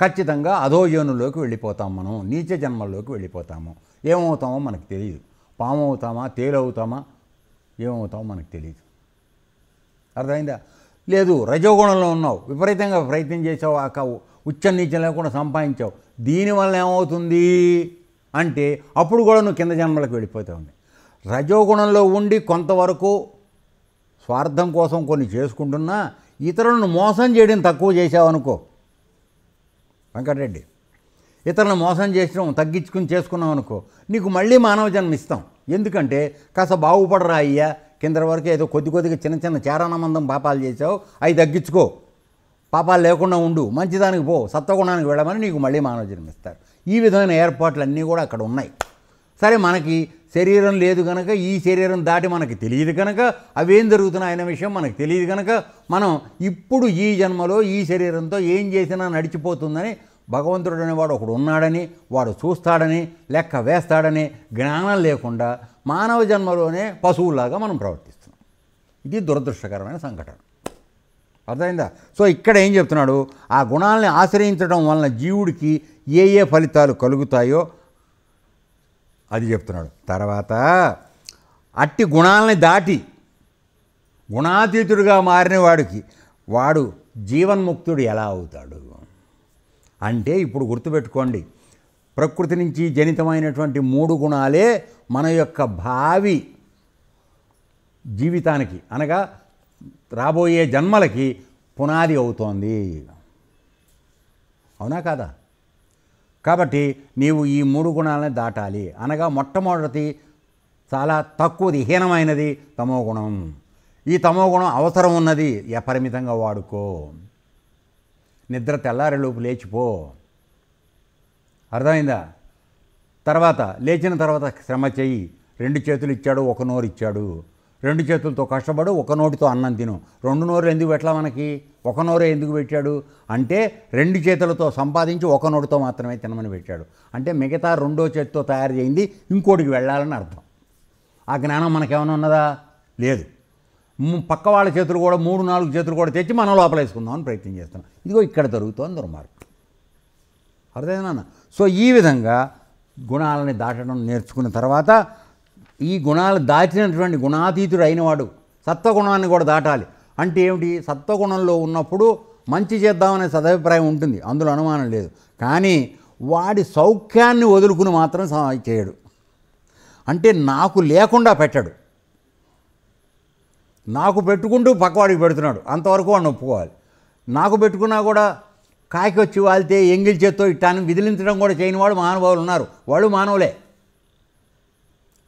ఖచ్చితంగా అధోయోనులోకి వెళ్ళిపోతాం మనం. నీచ జన్మల్లోకి వెళ్ళిపోతాము. ఏమవుతామో మనకు తెలియదు పాము అవుతామా తేలవుతామా? ఏమవుతామో మనకు తెలియదు అర్థమైందా? లేదు రజోగుణంలో ఉన్నావు. విపరీతంగా ప్రయత్నం చేసావు ఆ క- ఉచ్చ నీచం లేకుండా సంపాదించావు. దీనివల్ల ఏమవుతుంది? అంటే అప్పుడు కూడా నువ్వు కింద జన్మలకు వెళ్ళిపోతావు రజోగుణంలో ఉండి కొంతవరకు స్వార్థం కోసం కొన్ని చేసుకుంటున్నా ఇతరులను మోసం చేయడం తక్కువ చేసావనుకో వెంకటరెడ్డి ఇతరులను మోసం చేసడం తగ్గించుకుని చేసుకున్నావు అనుకో నీకు మళ్ళీ మానవ జన్మ ఇస్తాం. ఎందుకంటే కాస్త బాగుపడరా అయ్యా? కింద వరకు ఏదో కొద్ది కొద్దిగా చిన్న చిన్న చారానమందం పాపాలు చేసావు అవి తగ్గించుకో. పాపాలు లేకుండా ఉండు. మంచిదానికి పో. సత్వగుణానికి వెళ్ళమని నీకు మళ్ళీ మానవ జన్మిస్తారు ఈ విధమైన ఏర్పాట్లు అన్నీ కూడా అక్కడ ఉన్నాయి. సరే మనకి శరీరం లేదు కనుక ఈ శరీరం దాటి మనకి తెలియదు కనుక అవేం జరుగుతున్నాయనే విషయం మనకు తెలియదు కనుక మనం ఇప్పుడు ఈ జన్మలో ఈ శరీరంతో ఏం చేసినా నడిచిపోతుందని భగవంతుడు అనేవాడు ఒకడు ఉన్నాడని వాడు చూస్తాడని లెక్క వేస్తాడని జ్ఞానం లేకుండా మానవ జన్మలోనే పశువులాగా మనం ప్రవర్తిస్తున్నాం. ఇది దురదృష్టకరమైన సంఘటన. అర్థమైందా? సో ఇక్కడ ఏం చెప్తున్నాడు? ఆ గుణాలని ఆశ్రయించడం వలన జీవుడికి ఏ ఏ ఫలితాలు కలుగుతాయో అది చెప్తున్నాడు. తర్వాత అట్టి గుణాలని దాటి గుణాతీతుడిగా మారిన వాడికి వాడు జీవన్ముక్తుడు ఎలా అవుతాడు? అంటే ఇప్పుడు గుర్తుపెట్టుకోండి ప్రకృతి నుంచి జనితమైనటువంటి మూడు గుణాలే మన యొక్క భావి జీవితానికి అనగా రాబోయే జన్మలకి పునాది అవుతోంది. అవునా కాదా? కాబట్టి నీవు ఈ మూడు గుణాలని దాటాలి. అనగా మొట్టమొదటి చాలా తక్కువది హీనమైనది తమో గుణం ఈ తమో గుణం అవసరం ఉన్నది అపరిమితంగా వాడుకో. నిద్ర తెల్లారేలోపు లేచిపో. అర్థమైందా? తర్వాత లేచిన తర్వాత శ్రమ చెయ్యి. రెండు చేతులు ఇచ్చాడు ఒక నోరు ఇచ్చాడు. రెండు చేతులతో కష్టపడు ఒక నోటితో అన్నం తిను. రెండు నోరు ఎందుకు పెట్టలా మనకి? ఒక నోరే ఎందుకు పెట్టాడు? అంటే రెండు చేతులతో సంపాదించి ఒక నోటితో మాత్రమే తినమని పెట్టాడు. అంటే మిగతా రెండో చేతితో తయారు చేయింది ఇంకోటికి వెళ్ళాలని అర్థం. ఆ జ్ఞానం మనకేమైనా ఉన్నదా? లేదు. పక్క వాళ్ళ చేతులు కూడా మూడు నాలుగు చేతులు కూడా తెచ్చి మనం లోపల వేసుకుందామని ప్రయత్నం చేస్తున్నాం. ఇదిగో ఇక్కడ జరుగుతోంది దుర్మార్గం. అర్థమైనా సో ఈ విధంగా గుణాలని దాటడం నేర్చుకున్న తర్వాత ఈ గుణాలు దాటినటువంటి గుణాతీతుడు అయినవాడు సత్వగుణాన్ని కూడా దాటాలి. అంటే ఏమిటి? సత్వగుణంలో ఉన్నప్పుడు మంచి చేద్దామనే సదభిప్రాయం ఉంటుంది. అందులో అనుమానం లేదు. కానీ వాడి సౌఖ్యాన్ని వదులుకుని మాత్రం చేయడు. అంటే నాకు లేకుండా పెట్టాడు. నాకు పెట్టుకుంటూ పక్కవాడికి పెడుతున్నాడు. అంతవరకు వాడిని ఒప్పుకోవాలి. నాకు పెట్టుకున్నా కూడా కాకి వచ్చి వాళ్తే ఎంగిల్ చేత్తో ఇట్టాను విదిలించడం కూడా చేయని వాడు మానవాళ్ళు ఉన్నారు. వాళ్ళు మానవులే.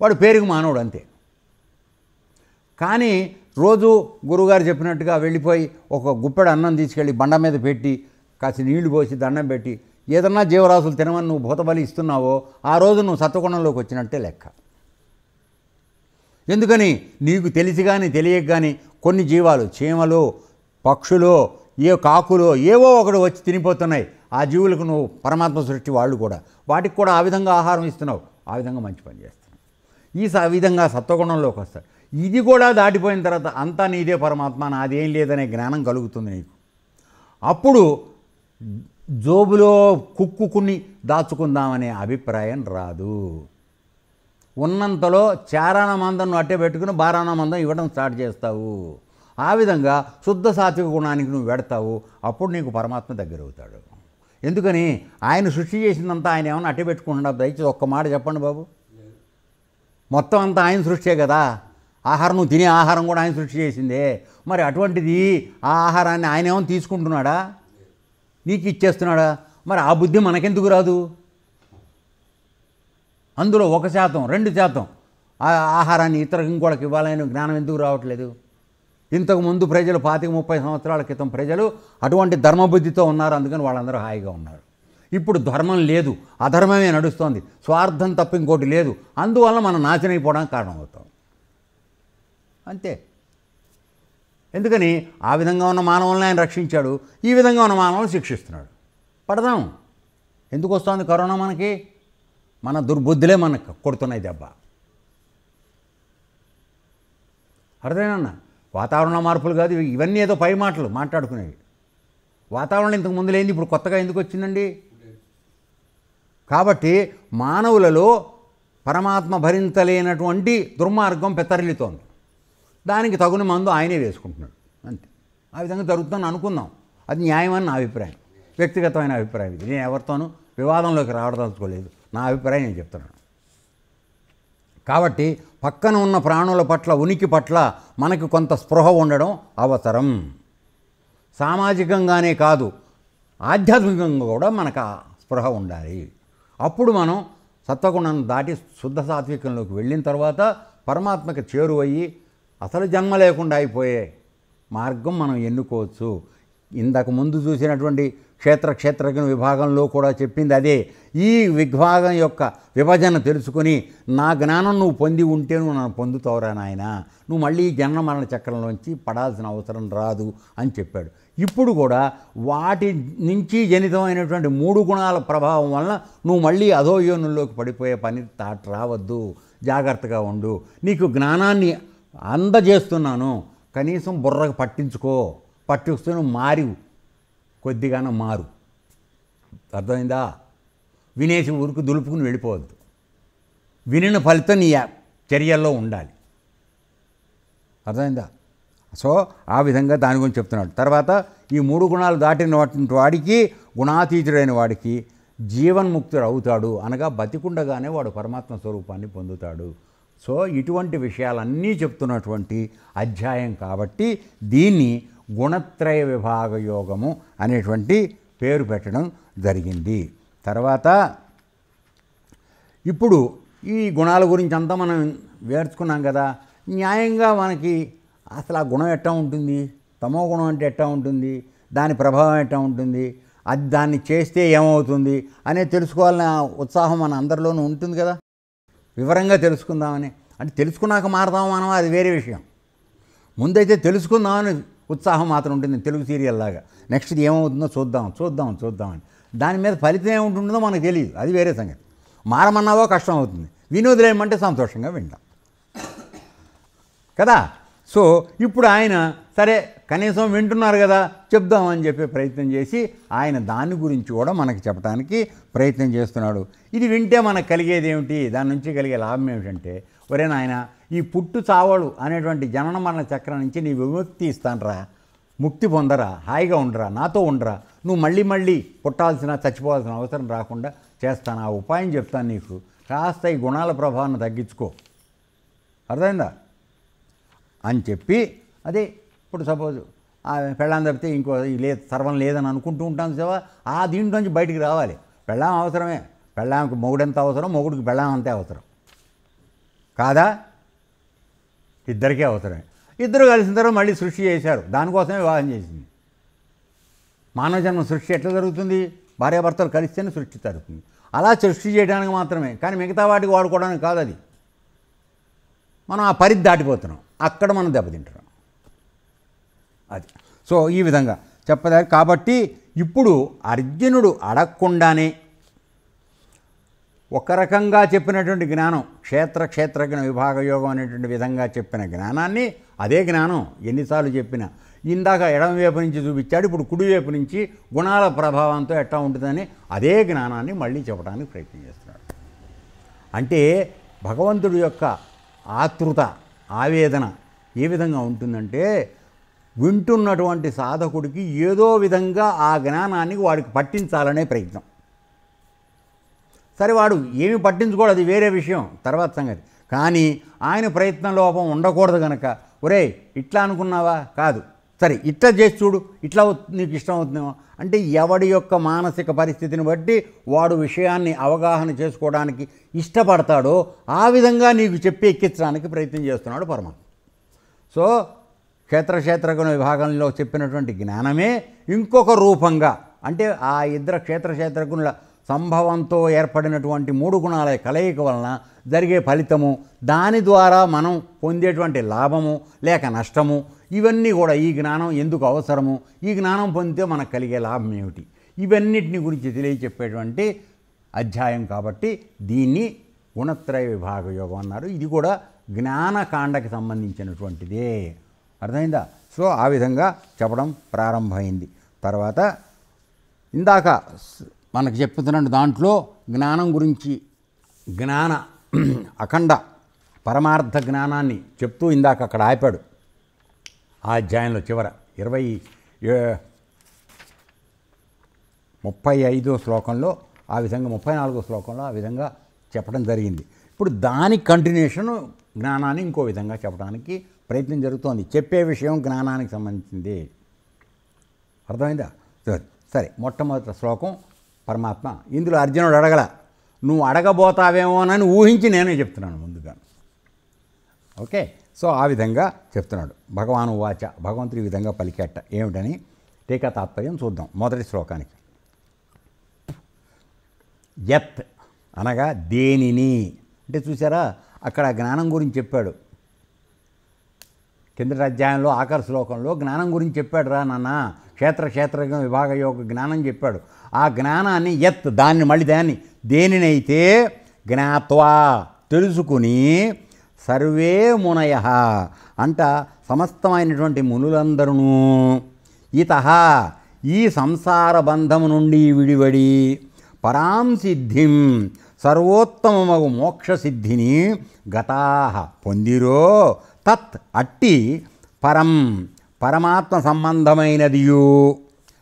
వాడు పేరుకు మానవుడు అంతే. కానీ రోజు గురువుగారు చెప్పినట్టుగా వెళ్ళిపోయి ఒక గుప్పెడు అన్నం తీసుకెళ్ళి బండ మీద పెట్టి కాసి నీళ్ళు పోసి దండం పెట్టి ఏదన్నా జీవరాశులు తినమని నువ్వు భూతబలి ఇస్తున్నావో ఆ రోజు నువ్వు సత్వగుణంలోకి వచ్చినట్టే లెక్క. ఎందుకని? నీకు తెలిసి కానీ తెలియక కానీ కొన్ని జీవాలు చీమలు పక్షులు ఏ కాకులు ఏవో ఒకటి వచ్చి తినిపోతున్నాయి. ఆ జీవులకు నువ్వు పరమాత్మ సృష్టి వాళ్ళు కూడా. వాటికి కూడా ఆ విధంగా ఆహారం ఇస్తున్నావు. ఆ విధంగా మంచి పని చేస్తున్నావు. ఈ స- విధంగా సత్వగుణంలోకి వస్తాడు. ఇది కూడా దాటిపోయిన తర్వాత అంతా నీదే పరమాత్మ నాదేం లేదనే జ్ఞానం కలుగుతుంది నీకు. అప్పుడు జోబులో కుక్కుకుని దాచుకుందామనే అభిప్రాయం రాదు. ఉన్నంతలో చారాన మందం అట్టే పెట్టుకుని బారాణ మందం ఇవ్వడం స్టార్ట్ చేస్తావు. ఆ విధంగా శుద్ధ సాత్విక గుణానికి నువ్వు పెడతావు. అప్పుడు నీకు పరమాత్మ దగ్గర అవుతాడు. ఎందుకని? ఆయన సృష్టి చేసిందంతా ఆయన ఏమన్నా అట్టే పెట్టుకుంటున్నా దయచేసి ఒక్క మాట చెప్పండి బాబు. మొత్తం అంతా ఆయన సృష్టియే కదా. ఆహారం నువ్వు తినే ఆహారం కూడా ఆయన సృష్టి చేసిందే. మరి అటువంటిది ఆ ఆహారాన్ని ఆయన ఏమైనా తీసుకుంటున్నాడా? నీకు ఇచ్చేస్తున్నాడా? మరి ఆ బుద్ధి మనకెందుకు రాదు? అందులో ఒక శాతం రెండు శాతం. ఆ ఆహారాన్ని ఇతర ఇంకోళ్ళకి ఇవ్వాలని జ్ఞానం ఎందుకు రావట్లేదు? ఇంతకు ముందు ప్రజలు పాతిక ముప్పై సంవత్సరాల క్రితం ప్రజలు అటువంటి ధర్మబుద్ధితో ఉన్నారు అందుకని వాళ్ళందరూ హాయిగా ఉన్నారు. ఇప్పుడు ధర్మం లేదు అధర్మమే నడుస్తోంది స్వార్థం తప్ప ఇంకోటి లేదు అందువల్ల మనం నాశనైపోవడానికి కారణమవుతాం. అంతే. ఎందుకని? ఆ విధంగా ఉన్న మానవులను ఆయన రక్షించాడు ఈ విధంగా ఉన్న మానవులను శిక్షిస్తున్నాడు. పడదాం. ఎందుకు వస్తుంది కరోనా మనకి? మన దుర్బుద్ధులే మనకు కొడుతున్నాయి దెబ్బ. అర్థమేనన్నా వాతావరణ మార్పులు కాదు ఇవన్నీ ఏదో పై మాటలు మాట్లాడుకునేవి. వాతావరణం ఇంతకు ముందు లేనిది ఇప్పుడు కొత్తగా ఎందుకు వచ్చిందండి? కాబట్టి మానవులలో పరమాత్మ భరించలేనటువంటి దుర్మార్గం పెత్తరిల్లుతోంది. దానికి తగున మందు ఆయనే వేసుకుంటున్నాడు. అంతే. ఆ విధంగా జరుగుతుందని అనుకుందాం. అది న్యాయమని నా అభిప్రాయం. వ్యక్తిగతమైన అభిప్రాయం ఇది. నేను ఎవరితోనూ వివాదంలోకి రావదలుచుకోలేదు. నా అభిప్రాయం నేను చెప్తున్నాను. కాబట్టి పక్కన ఉన్న ప్రాణుల పట్ల ఉనికి పట్ల మనకు కొంత స్పృహ ఉండడం అవసరం. సామాజికంగానే కాదు ఆధ్యాత్మికంగా కూడా మనకు ఆ స్పృహ ఉండాలి. అప్పుడు మనం సత్వగుణం దాటి శుద్ధ సాత్వికంలోకి వెళ్ళిన తర్వాత పరమాత్మకి చేరువయ్యి అసలు జన్మ లేకుండా అయిపోయే మార్గం మనం ఎన్నుకోవచ్చు. ఇంతకు ముందు చూసినటువంటి క్షేత్ర క్షేత్రజ్ఞ విభాగంలో కూడా చెప్పింది అదే. ఈ విభాగం యొక్క విభజన తెలుసుకుని నా జ్ఞానం నువ్వు పొంది ఉంటే నువ్వు నన్ను పొందుతావురా నాయన. నువ్వు మళ్ళీ ఈ జన్మ మరణ చక్రంలోంచి పడాల్సిన అవసరం రాదు అని చెప్పాడు. ఇప్పుడు కూడా వాటి నుంచి జనితమైనటువంటి మూడు గుణాల ప్రభావం వలన నువ్వు మళ్ళీ అధోయోనుల్లోకి పడిపోయే పని తాట రావద్దు. జాగ్రత్తగా ఉండు. నీకు జ్ఞానాన్ని అందజేస్తున్నాను. కనీసం బుర్రకు పట్టించుకో. పట్టిస్తూ మారి కొద్దిగాన మారు. అర్థమైందా? వినేసి ఊరుకు దులుపుకుని వెళ్ళిపోవద్దు. వినిన ఫలితం నీ చర్యల్లో ఉండాలి. అర్థమైందా? సో ఆ విధంగా దాని గురించి చెప్తున్నాడు. తర్వాత ఈ మూడు గుణాలు దాటిన వాడికి గుణాతీతుడైన వాడికి జీవన్ముక్తుడు అవుతాడు అనగా బతికుండగానే వాడు పరమాత్మ స్వరూపాన్ని పొందుతాడు. సో ఇటువంటి విషయాలన్నీ చెప్తున్నటువంటి అధ్యాయం కాబట్టి దీన్ని గుణత్రయ విభాగ యోగము అనేటువంటి పేరు పెట్టడం జరిగింది. తర్వాత ఇప్పుడు ఈ గుణాల గురించి అంతా మనం వేర్చుకున్నాం కదా. న్యాయంగా మనకి అసలు ఆ గుణం ఎట్టా ఉంటుంది? తమో గుణం అంటే ఎట్టా ఉంటుంది? దాని ప్రభావం ఎట్టా ఉంటుంది? అది దాన్ని చేస్తే ఏమవుతుంది? అనేది తెలుసుకోవాలనే ఉత్సాహం మన అందరిలోనూ ఉంటుంది కదా. వివరంగా తెలుసుకుందామని. అంటే తెలుసుకున్నాక మారదాం మనం అది వేరే విషయం. ముందైతే తెలుసుకుందామని ఉత్సాహం మాత్రం ఉంటుంది తెలుగు సీరియల్ లాగా. నెక్స్ట్ది ఏమవుతుందో చూద్దాం చూద్దాం చూద్దామని దాని మీద ఫలితం ఏముంటుందో మనకు తెలియదు అది వేరే సంగతి. మారమన్నావో కష్టం అవుతుంది. వినోదులేమంటే సంతోషంగా వింటాం. కదా? సో ఇప్పుడు ఆయన సరే కనీసం వింటున్నారు కదా చెప్దామని చెప్పి ప్రయత్నం చేసి ఆయన దాని గురించి కూడా మనకి చెప్పడానికి ప్రయత్నం చేస్తున్నాడు. ఇది వింటే మనకు కలిగేది ఏమిటి? దాని నుంచి కలిగే లాభం ఏమిటంటే ఒరే నాయన ఈ పుట్టు చావడు అనేటువంటి జనన మరణ చక్రం నుంచి నీ విముక్తి ఇస్తానరా ముక్తి పొందరా హాయిగా ఉండరా నాతో ఉండరా నువ్వు మళ్ళీ మళ్ళీ పుట్టాల్సిన చచ్చిపోవాల్సిన అవసరం రాకుండా చేస్తాను. ఆ ఉపాయం చెప్తాను నీకు. కాస్త ఈ గుణాల ప్రభావాన్ని తగ్గించుకో. అర్థమైందా? అని చెప్పి అదే ఇప్పుడు సపోజ్ ఆ పెళ్ళాం తప్పితే ఇంకో లేదు సర్వం లేదని అనుకుంటూ ఉంటాను సేవా ఆ దీంట్లోంచి బయటికి రావాలి. పెళ్ళాం అవసరమే. పెళ్ళాంకి మొగుడు ఎంత అవసరం? మొగుడికి పెళ్ళాం అంతే అవసరం. కాదా? ఇద్దరికీ అవసరమే. ఇద్దరు కలిసిన తర్వాత మళ్ళీ సృష్టి చేశారు. దానికోసమే వివాహం చేసింది. మానవ జన్మ సృష్టి ఎట్లా జరుగుతుంది? భార్యాభర్తలు కలిస్తేనే సృష్టి జరుగుతుంది. అలా సృష్టి చేయడానికి మాత్రమే. కానీ మిగతా వాటికి వాడుకోవడానికి కాదు అది. మనం ఆ పరిధి దాటిపోతున్నాం. అక్కడ మనం దెబ్బతింటున్నాం. అది. సో ఈ విధంగా చెప్పదా కాబట్టి ఇప్పుడు అర్జునుడు అడగకుండానే ఒక రకంగా చెప్పినటువంటి జ్ఞానం క్షేత్ర క్షేత్రజ్ఞ విభాగ యోగం అనేటువంటి విధంగా చెప్పిన జ్ఞానాన్ని అదే జ్ఞానం ఎన్నిసార్లు చెప్పినా. ఇందాక ఎడమవైపు నుంచి చూపించాడు ఇప్పుడు కుడివైపు నుంచి గుణాల ప్రభావంతో ఎట్లా ఉంటుందని అదే జ్ఞానాన్ని మళ్ళీ చెప్పడానికి ప్రయత్నం చేస్తున్నాడు. అంటే భగవంతుడి యొక్క ఆతృత ఆవేదన ఏ విధంగా ఉంటుందంటే వింటున్నటువంటి సాధకుడికి ఏదో విధంగా ఆ జ్ఞానాన్ని వాడికి పట్టించాలనే ప్రయత్నం. సరే వాడు ఏమి పట్టించుకోడు అది వేరే విషయం. తర్వాత సంగతి. కానీ ఆయన ప్రయత్నం లోపం ఉండకూడదు కనుక ఒరే ఇట్లా అనుకున్నావా? కాదు. సరే ఇట్లా చేసి చూడు. ఇట్లా నీకు ఇష్టం అవుతుందేమో. అంటే ఎవడి యొక్క మానసిక పరిస్థితిని బట్టి వాడు విషయాన్ని అవగాహన చేసుకోవడానికి ఇష్టపడతాడో ఆ విధంగా నీకు చెప్పి ఎక్కించడానికి ప్రయత్నం చేస్తున్నాడు పరమాత్మ. సో క్షేత్రక్షేత్రగుణ విభాగంలో చెప్పినటువంటి జ్ఞానమే ఇంకొక రూపంగా. అంటే ఆ ఇద్దరు క్షేత్రక్షేత్రగుణుల సంభవంతో ఏర్పడినటువంటి మూడు గుణాల కలయిక వలన జరిగే ఫలితము దాని ద్వారా మనం పొందేటువంటి లాభము లేక నష్టము ఇవన్నీ కూడా ఈ జ్ఞానం ఎందుకు అవసరము? ఈ జ్ఞానం పొందితే మనకు కలిగే లాభం ఏమిటి? ఇవన్నిటిని గురించి తెలియచెప్పేటువంటి అధ్యాయం కాబట్టి దీన్ని గుణత్రయ విభాగ యోగం అన్నారు. ఇది కూడా జ్ఞానకాండకి సంబంధించినటువంటిదే. అర్థమైందా? సో ఆ విధంగా చెప్పడం ప్రారంభమైంది. తర్వాత ఇందాక మనకు చెప్తున్నాడు దాంట్లో జ్ఞానం గురించి జ్ఞాన అఖండ పరమార్థ జ్ఞానాన్ని చెప్తూ ఇందాక అక్కడ ఆపాడు. ఆ అధ్యాయంలో చివర ఇరవై ముప్పై ఐదో శ్లోకంలో ఆ విధంగా ముప్పై నాలుగో శ్లోకంలో ఆ విధంగా చెప్పడం జరిగింది. ఇప్పుడు దాని కంటిన్యూషన్ జ్ఞానాన్ని ఇంకో విధంగా చెప్పడానికి ప్రయత్నం జరుగుతోంది. చెప్పే విషయం జ్ఞానానికి సంబంధించింది. అర్థమైందా? సరే సరే మొట్టమొదటి శ్లోకం పరమాత్మ. ఇందులో అర్జునుడు అడగల నువ్వు అడగబోతావేమోనని ఊహించి నేనే చెప్తున్నాను ముందుగా. ఓకే సో ఆ విధంగా చెప్తున్నాడు. భగవాను వాచ భగవంతుడి ఈ విధంగా పలికేట. ఏమిటని? టీకా తాత్పర్యం చూద్దాం మొదటి శ్లోకానికి. యత్ అనగా దేనిని? అంటే చూసారా అక్కడ జ్ఞానం గురించి చెప్పాడు. కిందటి అధ్యాయంలో ఆఖరి శ్లోకంలో జ్ఞానం గురించి చెప్పాడు రా నాన్న. క్షేత్ర క్షేత్రజ్ఞ విభాగ యోగ జ్ఞానం చెప్పాడు. ఆ జ్ఞానాన్ని ఎత్ దాన్ని మళ్ళీ దాన్ని దేనినైతే జ్ఞాత్వా తెలుసుకుని సర్వే మునయ అంట సమస్తమైనటువంటి మునులందరూ ఇత ఈ సంసార బంధము నుండి విడివడి పరాం సిద్ధిం సర్వోత్తమమగు మోక్షసిద్ధిని గతాహ పొందిరో తత్ అట్టి పరం పరమాత్మ సంబంధమైనదియు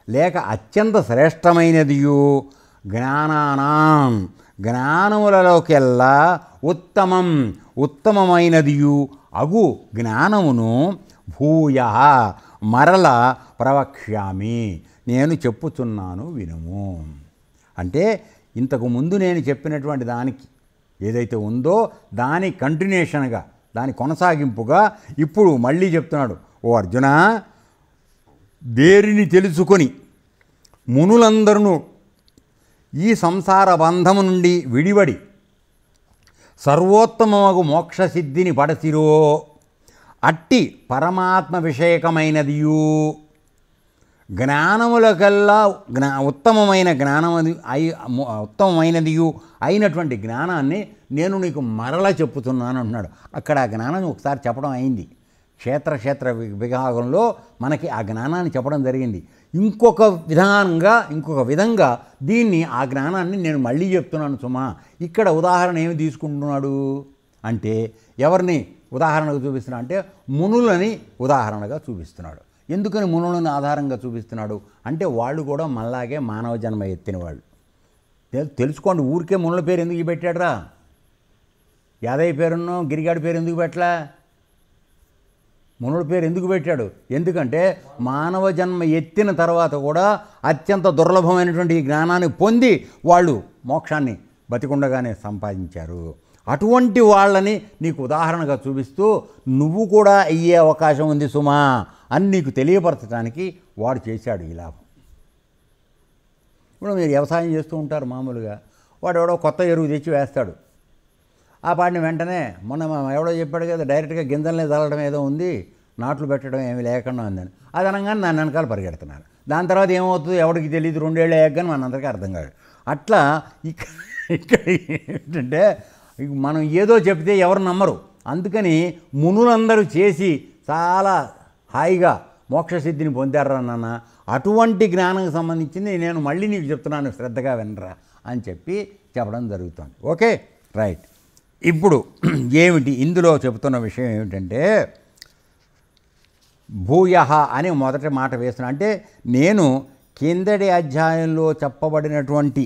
లేక అత్యంత శ్రేష్టమైనదియు జ్ఞానానాం జ్ఞానములలోకెల్లా ఉత్తమం ఉత్తమమైనదియు అగు జ్ఞానమును భూయ మరల ప్రవక్ష్యామి. నేను చెప్పుచున్నాను వినుము. అంటే ఇంతకు ముందు నేను చెప్పినటువంటి దానికి ఏదైతే ఉందో దాని కంటిన్యూషన్గా దాని కొనసాగింపుగా ఇప్పుడు మళ్ళీ చెప్తున్నాడు. ఓ అర్జున దేరిని తెలుసుకొని మునులందరూ ఈ సంసార బంధము నుండి విడివడి సర్వోత్తమగు మోక్ష సిద్ధిని పడసిరో. అట్టి పరమాత్మ విషయకమైనదియు. జ్ఞానములకల్లా జ్ఞా ఉత్తమమైన జ్ఞానమది అయి ఉత్తమమైనదియు అయినటువంటి జ్ఞానాన్ని నేను నీకు మరల చెప్పుతున్నాను అంటున్నాడు అక్కడ ఆ జ్ఞానం ఒకసారి చెప్పడం అయింది. క్షేత్ర క్షేత్ర విభాగంలో మనకి ఆ జ్ఞానాన్ని చెప్పడం జరిగింది. ఇంకొక విధానంగా ఇంకొక విధంగా దీన్ని ఆ జ్ఞానాన్ని నేను మళ్ళీ చెప్తున్నాను సుమా. ఇక్కడ ఉదాహరణ ఏమి తీసుకుంటున్నాడు అంటే ఎవరిని ఉదాహరణగా చూపిస్తున్నా అంటే మునులని ఉదాహరణగా చూపిస్తున్నాడు. ఎందుకని మునులను ఆధారంగా చూపిస్తున్నాడు? అంటే వాళ్ళు కూడా మళ్ళాగే మానవ జన్మ ఎత్తిన వాళ్ళు. తెలుసుకోండి ఊరికే మునుల పేరు ఎందుకు పెట్టాడురా? యాదయ్య పేరున్నో గిరిగాడి పేరు ఎందుకు పెట్టలా? మునుడు పేరు ఎందుకు పెట్టాడు? ఎందుకంటే మానవ జన్మ ఎత్తిన తర్వాత కూడా అత్యంత దుర్లభమైనటువంటి ఈ జ్ఞానాన్ని పొంది వాళ్ళు మోక్షాన్ని బతికుండగానే సంపాదించారు. అటువంటి వాళ్ళని నీకు ఉదాహరణగా చూపిస్తూ నువ్వు కూడా అయ్యే అవకాశం ఉంది సుమా అని నీకు తెలియపరచడానికి వాడు చేశాడు ఈ లాభం. ఇప్పుడు మీరు వ్యవసాయం చేస్తూ ఉంటారు మామూలుగా. వాడు ఎవడో కొత్త ఎరువు తెచ్చి వేస్తాడు. ఆ పాటిని వెంటనే మొన్న ఎవడో చెప్పాడు కదా డైరెక్ట్గా గింజల్ని తగలడం ఏదో ఉంది నాట్లు పెట్టడం ఏమీ లేకుండా ఉందని. అది అనగానే దాని వెనకాల పరిగెడుతున్నారు. దాని తర్వాత ఏమవుతుందో? ఎవరికి తెలియదు రెండేళ్ళు అయ్యాక మనందరికీ అర్థం కాదు. అట్లా ఇక్కడ ఇక్కడ ఏంటంటే మనం ఏదో చెప్తే ఎవరు నమ్మరు. అందుకని మునులందరూ చేసి చాలా హాయిగా మోక్షసిద్ధిని పొందారా నాన్న? అటువంటి జ్ఞానం సంబంధించింది నేను మళ్ళీ నీకు చెప్తున్నాను శ్రద్ధగా వినరా అని చెప్పి చెప్పడం జరుగుతుంది. ఓకే? రైట్. ఇప్పుడు ఏమిటి? ఇందులో చెబుతున్న విషయం ఏమిటంటే భూయ అని మొదటి మాట వేసిన అంటే నేను కిందటి అధ్యాయంలో చెప్పబడినటువంటి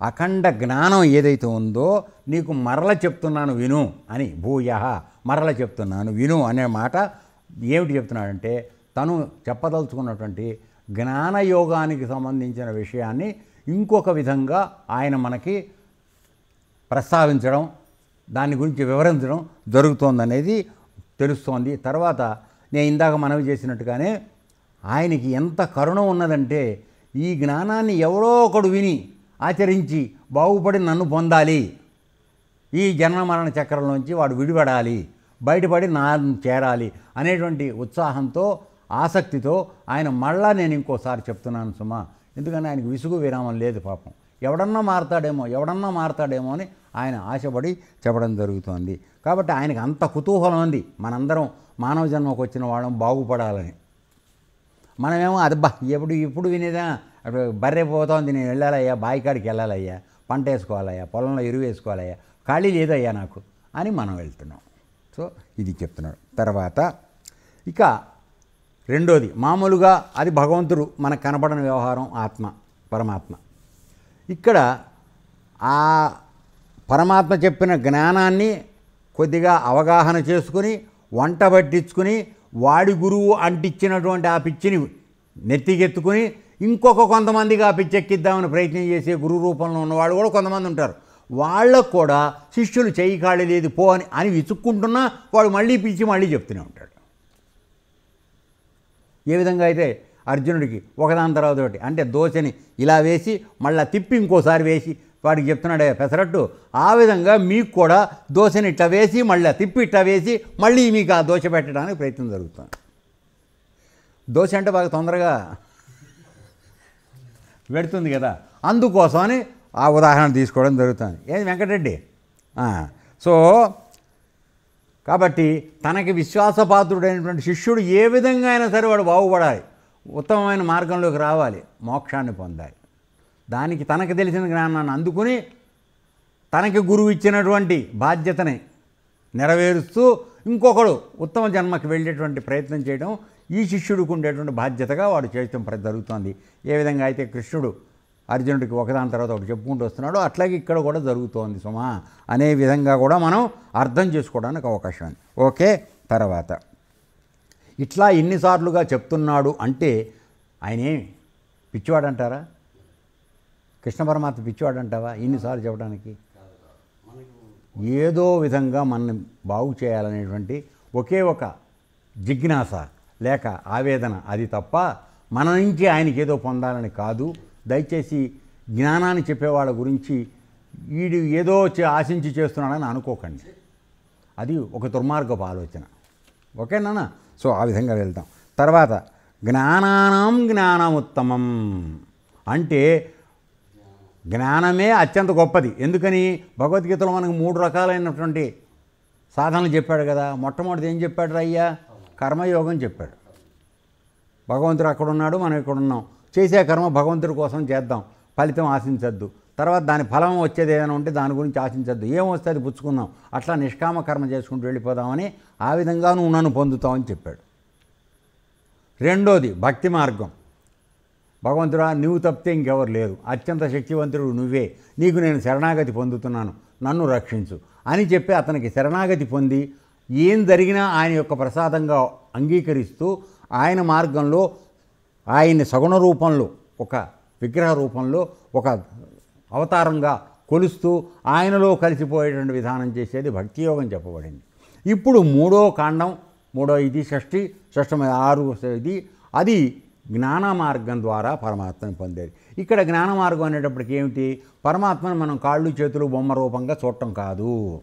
అఖండ జ్ఞానం ఏదైతే ఉందో నీకు మరల చెప్తున్నాను విను అని భూయ మరల చెప్తున్నాను విను అనే మాట ఏమిటి చెప్తున్నాడంటే తను చెప్పదలుచుకున్నటువంటి జ్ఞానయోగానికి సంబంధించిన విషయాన్ని ఇంకొక విధంగా ఆయన మనకి ప్రస్తావించడం దాని గురించి వివరించడం జరుగుతోందనేది తెలుస్తోంది. తర్వాత నేను ఇందాక మనవి చేసినట్టుగానే ఆయనకి ఎంత కరుణ ఉన్నదంటే ఈ జ్ఞానాన్ని ఎవరో ఒకడు విని ఆచరించి బాగుపడి నన్ను పొందాలి. ఈ జన్మ మరణ చక్రంలోంచి వాడు విడిపడాలి. బయటపడి నా చేరాలి అనేటువంటి ఉత్సాహంతో ఆసక్తితో ఆయన మళ్ళా నేను ఇంకోసారి చెప్తున్నాను సుమా. ఎందుకంటే ఆయనకు విసుగు విరామం లేదు పాపం. ఎవడన్నా మారతాడేమో ఎవడన్నా మారతాడేమో అని ఆయన ఆశపడి చెప్పడం జరుగుతోంది. కాబట్టి ఆయనకు అంత కుతూహలం ఉంది. మనందరం మానవ జన్మకు వచ్చిన వాళ్ళం బాగుపడాలని. మనమేమో అదబ్బా ఎప్పుడు ఇప్పుడు వినేదా? అప్పుడు బర్రె పోతోంది నేను వెళ్ళాలయ్యా బాయికాడికి వెళ్ళాలయ్యా పంట వేసుకోవాలయ్యా పొలంలో ఎరువు వేసుకోవాలయ్యా ఖాళీ లేదయ్యా నాకు అని మనం వెళ్తున్నాం. సో ఇది చెప్తున్నాడు. తర్వాత ఇక రెండోది మామూలుగా అది భగవంతుడు మనకు కనపడని వ్యవహారం ఆత్మ పరమాత్మ. ఇక్కడ ఆ పరమాత్మ చెప్పిన జ్ఞానాన్ని కొద్దిగా అవగాహన చేసుకుని వంట పట్టించుకుని వాడి గురువు అంటించినటువంటి ఆ పిచ్చిని నెత్తికెత్తుకుని ఇంకొక కొంతమందికి ఆ పిచ్చెక్కిద్దామని ప్రయత్నం చేసే గురు రూపంలో ఉన్నవాళ్ళు కూడా కొంతమంది ఉంటారు. వాళ్ళకు కూడా శిష్యులు చేయి ఖాళీ లేదు పో అని అని విసుక్కుంటున్నా వాడు మళ్ళీ పిచ్చి మళ్ళీ చెప్తూనే ఉంటాడు. ఏ విధంగా అయితే అర్జునుడికి ఒకదాని తర్వాత ఒకటి అంటే దోశని ఇలా వేసి మళ్ళీ తిప్పి ఇంకోసారి వేసి వాడికి చెప్తున్నాడే పెసరట్టు ఆ విధంగా మీకు కూడా దోశని ఇట్లా వేసి మళ్ళీ తిప్పి ఇట్లా వేసి మళ్ళీ మీకు ఆ దోశ పెట్టడానికి ప్రయత్నం జరుగుతుంది. దోశ అంటే బాగా తొందరగా పెడుతుంది కదా. అందుకోసమని ఆ ఉదాహరణ తీసుకోవడం జరుగుతుంది. ఏది వెంకటరెడ్డి? సో కాబట్టి తనకి విశ్వాసపాత్రుడైనటువంటి శిష్యుడు ఏ విధంగా అయినా సరే వాడు బాగుపడాలి. ఉత్తమమైన మార్గంలోకి రావాలి. మోక్షాన్ని పొందాలి. దానికి తనకు తెలిసిన జ్ఞానాన్ని అందుకుని తనకి గురువు ఇచ్చినటువంటి బాధ్యతని నెరవేరుస్తూ ఇంకొకడు ఉత్తమ జన్మకి వెళ్ళేటువంటి ప్రయత్నం చేయడం ఈ శిష్యుడికి ఉండేటువంటి బాధ్యతగా వాడు చేయటం ప్ర- జరుగుతోంది. ఏ విధంగా అయితే కృష్ణుడు అర్జునుడికి ఒకదాని తర్వాత ఒకటి చెప్పుకుంటూ వస్తున్నాడు అట్లాగే ఇక్కడ కూడా జరుగుతోంది సుమా. అనే విధంగా కూడా మనం అర్థం చేసుకోవడానికి అవకాశం ఉంది. ఓకే తర్వాత. ఇట్లా ఇన్నిసార్లుగా చెప్తున్నాడు అంటే ఆయనే పిచ్చివాడంటారా? కృష్ణ పరమాత్మ పిచ్చివాడంటావా ఇన్నిసార్లు చెప్పడానికి? ఏదో విధంగా మనని బాగు చేయాలనేటువంటి ఒకే ఒక జిజ్ఞాస లేక ఆవేదన అది తప్ప మన నుంచి ఆయనకి ఏదో పొందాలని కాదు. దయచేసి జ్ఞానాన్ని చెప్పేవాళ్ళ గురించి వీడు ఏదో చే- ఆశించి చేస్తున్నాడని అనుకోకండి. అది ఒక దుర్మార్గపు ఆలోచన. ఓకేనా సో ఆ విధంగా వెళ్తాం తర్వాత జ్ఞానానం జ్ఞానముత్తమం అంటే జ్ఞానమే అత్యంత గొప్పది. ఎందుకని? భగవద్గీతలో మనకు మూడు రకాలైనటువంటి సాధనలు చెప్పాడు కదా. మొట్టమొదటిది ఏం చెప్పాడు అయ్యా కర్మయోగం చెప్పాడు. భగవంతుడు అక్కడ ఉన్నాడు మనం ఇక్కడ ఉన్నాం. చేసే కర్మ భగవంతుడి కోసం చేద్దాం. ఫలితం ఆశించద్దు. తర్వాత దాని ఫలం వచ్చేది ఏదైనా ఉంటే దాని గురించి ఆశించద్దు. ఏం వస్తే అది పుచ్చుకుందాం. అట్లా నిష్కామ కర్మ చేసుకుంటూ వెళ్ళిపోదామని ఆ విధంగా నువ్వు నన్ను పొందుతావని చెప్పాడు. రెండోది భక్తి మార్గం. భగవంతుడా నువ్వు తప్పితే ఇంకెవరు లేరు. అత్యంత శక్తివంతుడు నువ్వే. నీకు నేను శరణాగతి పొందుతున్నాను. నన్ను రక్షించు. అని చెప్పి అతనికి శరణాగతి పొంది ఏం జరిగినా ఆయన యొక్క ప్రసాదంగా అంగీకరిస్తూ ఆయన మార్గంలో ఆయన్ని సగుణ రూపంలో ఒక విగ్రహ రూపంలో ఒక అవతారంగా కొలుస్తూ ఆయనలో కలిసిపోయేటువంటి విధానం చేసేది భక్తి యోగం చెప్పబడింది. ఇప్పుడు మూడో కాండం మూడో ఇది షష్ఠి షష్ఠమైన ఆరు ఇది అది జ్ఞాన మార్గం ద్వారా పరమాత్మను పొందేది. ఇక్కడ జ్ఞాన మార్గం అనేటప్పటికి ఏమిటి? పరమాత్మను మనం కాళ్ళు చేతులు బొమ్మ రూపంగా చూడటం కాదు.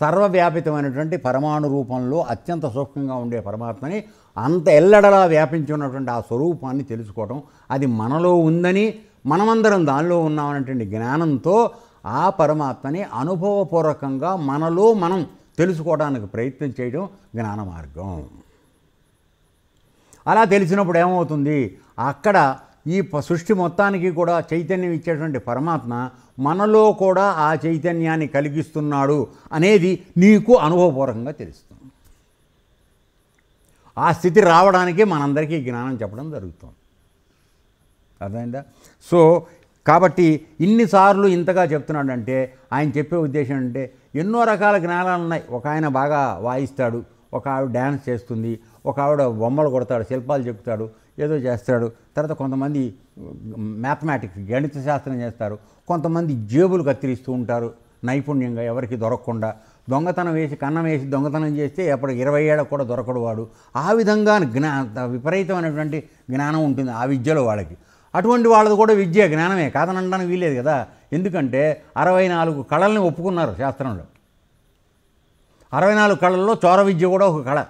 సర్వవ్యాపితమైనటువంటి పరమాణు రూపంలో అత్యంత సూక్ష్మంగా ఉండే పరమాత్మని అంత ఎల్లడలా వ్యాపించి ఉన్నటువంటి ఆ స్వరూపాన్ని తెలుసుకోవటం అది మనలో ఉందని మనమందరం దానిలో ఉన్నామనేటువంటి జ్ఞానంతో ఆ పరమాత్మని అనుభవపూర్వకంగా మనలో మనం తెలుసుకోవడానికి ప్రయత్నం చేయడం జ్ఞాన మార్గం. అలా తెలిసినప్పుడు ఏమవుతుంది? అక్కడ ఈ సృష్టి మొత్తానికి కూడా చైతన్యం ఇచ్చేటువంటి పరమాత్మ మనలో కూడా ఆ చైతన్యాన్ని కలిగిస్తున్నాడు అనేది నీకు అనుభవపూర్వకంగా తెలుస్తుంది. ఆ స్థితి రావడానికి మనందరికీ జ్ఞానం చెప్పడం జరుగుతుంది. అర్థమైందా? సో కాబట్టి ఇన్నిసార్లు ఇంతగా చెప్తున్నాడంటే ఆయన చెప్పే ఉద్దేశం అంటే ఎన్నో రకాల జ్ఞానాలు ఉన్నాయి ఒక ఆయన బాగా వాయిస్తాడు ఒక ఆవిడ డ్యాన్స్ చేస్తుంది ఒక ఆవిడ బొమ్మలు కొడతాడు శిల్పాలు చెప్తాడు ఏదో చేస్తాడు. తర్వాత కొంతమంది మ్యాథమెటిక్స్ గణిత శాస్త్రం చేస్తారు. కొంతమంది జేబులు కత్తిరిస్తూ ఉంటారు. నైపుణ్యంగా ఎవరికి దొరకకుండా. దొంగతనం వేసి కన్నం వేసి దొంగతనం చేస్తే అప్పుడు ఇరవై ఏళ్ళకు కూడా దొరకడు వాడు. ఆ విధంగా జ్ఞా విపరీతమైనటువంటి జ్ఞానం ఉంటుంది ఆ విద్యలో వాళ్ళకి. అటువంటి వాళ్ళది కూడా విద్య జ్ఞానమే. కాదనడానికి వీలేదు కదా. ఎందుకంటే అరవై నాలుగు కళల్ని ఒప్పుకున్నారు శాస్త్రంలో. అరవై నాలుగు కళల్లో చోర విద్య కూడా ఒక కళ.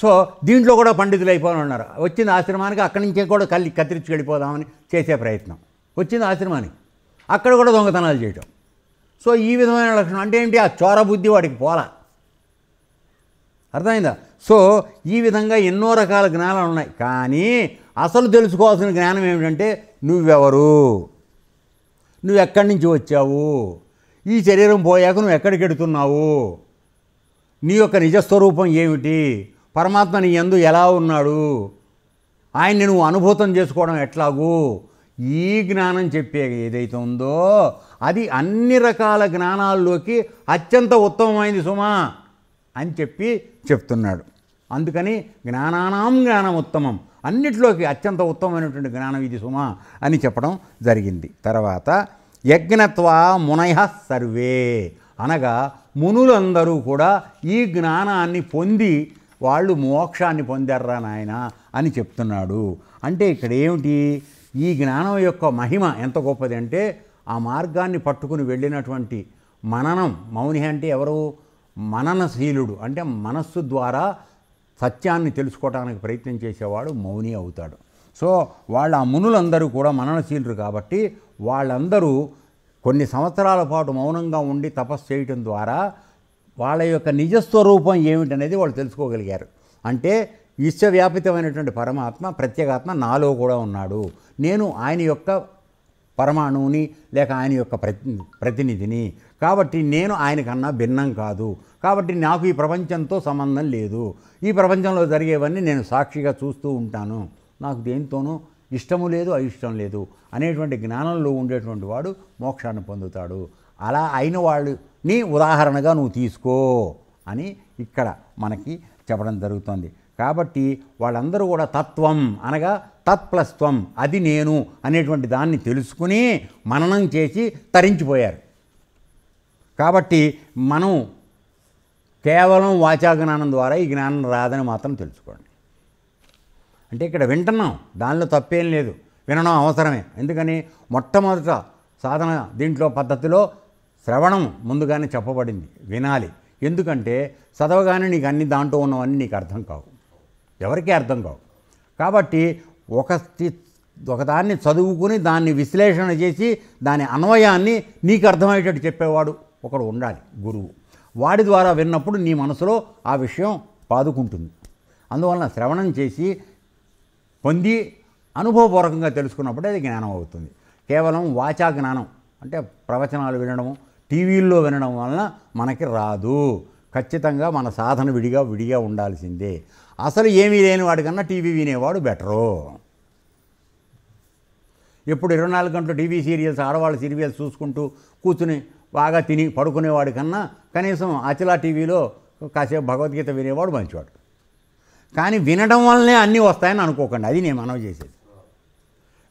సో దీంట్లో కూడా పండితులు అయిపోయి ఉన్నారు వచ్చిన ఆశ్రమానికి అక్కడి నుంచి కూడా కళ్ళి కత్తిరించి వెళ్ళిపోదామని చేసే ప్రయత్నం. వచ్చింది ఆశ్రమానికి. అక్కడ కూడా దొంగతనాలు చేయటం. సో ఈ విధమైన లక్షణం అంటే ఏంటి? ఆ చోర బుద్ధి వాడికి పోలా. అర్థమైందా? సో ఈ విధంగా ఎన్నో రకాల జ్ఞానాలు ఉన్నాయి. కానీ అసలు తెలుసుకోవాల్సిన జ్ఞానం ఏమిటంటే నువ్వెవరు? నువ్వు ఎక్కడి నుంచి వచ్చావు? ఈ శరీరం పోయాక నువ్వు ఎక్కడికి ఎడుతున్నావు? నీ యొక్క నిజస్వరూపం ఏమిటి? పరమాత్మ నీ ఎందు ఎలా ఉన్నాడు? ఆయన్ని నువ్వు అనుభూతం చేసుకోవడం ఎట్లాగూ? ఈ జ్ఞానం చెప్పే ఏదైతే ఉందో అది అన్ని రకాల జ్ఞానాల్లోకి అత్యంత ఉత్తమమైంది సుమా అని చెప్పి చెప్తున్నాడు. అందుకని జ్ఞానానాం జ్ఞానం ఉత్తమం. అన్నిట్లోకి అత్యంత ఉత్తమమైనటువంటి జ్ఞానం ఇది సుమా అని చెప్పడం జరిగింది. తర్వాత యజ్ఞత్వ మునయ సర్వే అనగా మునులందరూ కూడా ఈ జ్ఞానాన్ని పొంది వాళ్ళు మోక్షాన్ని పొందారా నాయన అని చెప్తున్నాడు. అంటే ఇక్కడ ఏమిటి? ఈ జ్ఞానం యొక్క మహిమ ఎంత గొప్పది అంటే ఆ మార్గాన్ని పట్టుకుని వెళ్ళినటువంటి మననం. మౌని అంటే ఎవరు? మననశీలుడు. అంటే మనస్సు ద్వారా సత్యాన్ని తెలుసుకోవడానికి ప్రయత్నం చేసేవాడు మౌని అవుతాడు. సో వాళ్ళ ఆ మునులందరూ కూడా మననశీలు కాబట్టి వాళ్ళందరూ కొన్ని సంవత్సరాల పాటు మౌనంగా ఉండి తపస్సు చేయటం ద్వారా వాళ్ళ యొక్క నిజస్వరూపం ఏమిటనేది వాళ్ళు తెలుసుకోగలిగారు. అంటే విశ్వవ్యాపితమైనటువంటి పరమాత్మ ప్రత్యేగాత్మ నాలో కూడా ఉన్నాడు. నేను ఆయన యొక్క పరమాణువుని లేక ఆయన యొక్క ప్రతి ప్రతినిధిని. కాబట్టి నేను ఆయనకన్నా భిన్నం కాదు. కాబట్టి నాకు ఈ ప్రపంచంతో సంబంధం లేదు. ఈ ప్రపంచంలో జరిగేవన్నీ నేను సాక్షిగా చూస్తూ ఉంటాను. నాకు దేనితోనూ ఇష్టము లేదు అయిష్టం లేదు అనేటువంటి జ్ఞానంలో ఉండేటువంటి వాడు మోక్షాన్ని పొందుతాడు. అలా అయిన వాళ్ళని ఉదాహరణగా నువ్వు తీసుకో అని ఇక్కడ మనకి చెప్పడం జరుగుతుంది. కాబట్టి వాళ్ళందరూ కూడా తత్వం అనగా తత్ప్లస్త్వం అది నేను అనేటువంటి దాన్ని తెలుసుకుని మననం చేసి తరించిపోయారు. కాబట్టి మనం కేవలం వాచాజ్ఞానం ద్వారా ఈ జ్ఞానం రాదని మాత్రం తెలుసుకోండి. అంటే ఇక్కడ వింటున్నాం దానిలో తప్పేం లేదు. వినడం అవసరమే. ఎందుకని? మొట్టమొదట సాధన దీంట్లో పద్ధతిలో శ్రవణం ముందుగానే చెప్పబడింది. వినాలి. ఎందుకంటే చదవగానే నీకు అన్ని దాంట్లో ఉన్నవన్నీ నీకు అర్థం కావు. ఎవరికీ అర్థం కావు. కాబట్టి ఒక ఒకదాన్ని చదువుకుని దాన్ని విశ్లేషణ చేసి దాని అన్వయాన్ని నీకు అర్థమయ్యేటట్టు చెప్పేవాడు ఒకడు ఉండాలి గురువు. వాడి ద్వారా విన్నప్పుడు నీ మనసులో ఆ విషయం పాదుకుంటుంది. అందువలన శ్రవణం చేసి పొంది అనుభవపూర్వకంగా తెలుసుకున్నప్పుడే అది జ్ఞానం అవుతుంది. కేవలం వాచా జ్ఞానం అంటే ప్రవచనాలు వినడము టీవీల్లో వినడం వలన మనకి రాదు. ఖచ్చితంగా మన సాధన విడిగా విడిగా ఉండాల్సిందే. అసలు ఏమీ లేని వాడికన్నా టీవీ వినేవాడు బెటరు. ఎప్పుడు ఇరవై నాలుగు గంటలు టీవీ సీరియల్స్ ఆడవాళ్ళ సీరియల్స్ చూసుకుంటూ కూర్చుని బాగా తిని పడుకునేవాడి కన్నా కనీసం అచలా టీవీలో కాసేపు భగవద్గీత వినేవాడు మంచివాడు. కానీ వినడం వల్లనే అన్నీ వస్తాయని అనుకోకండి. అది నేను మనవి చేసేది.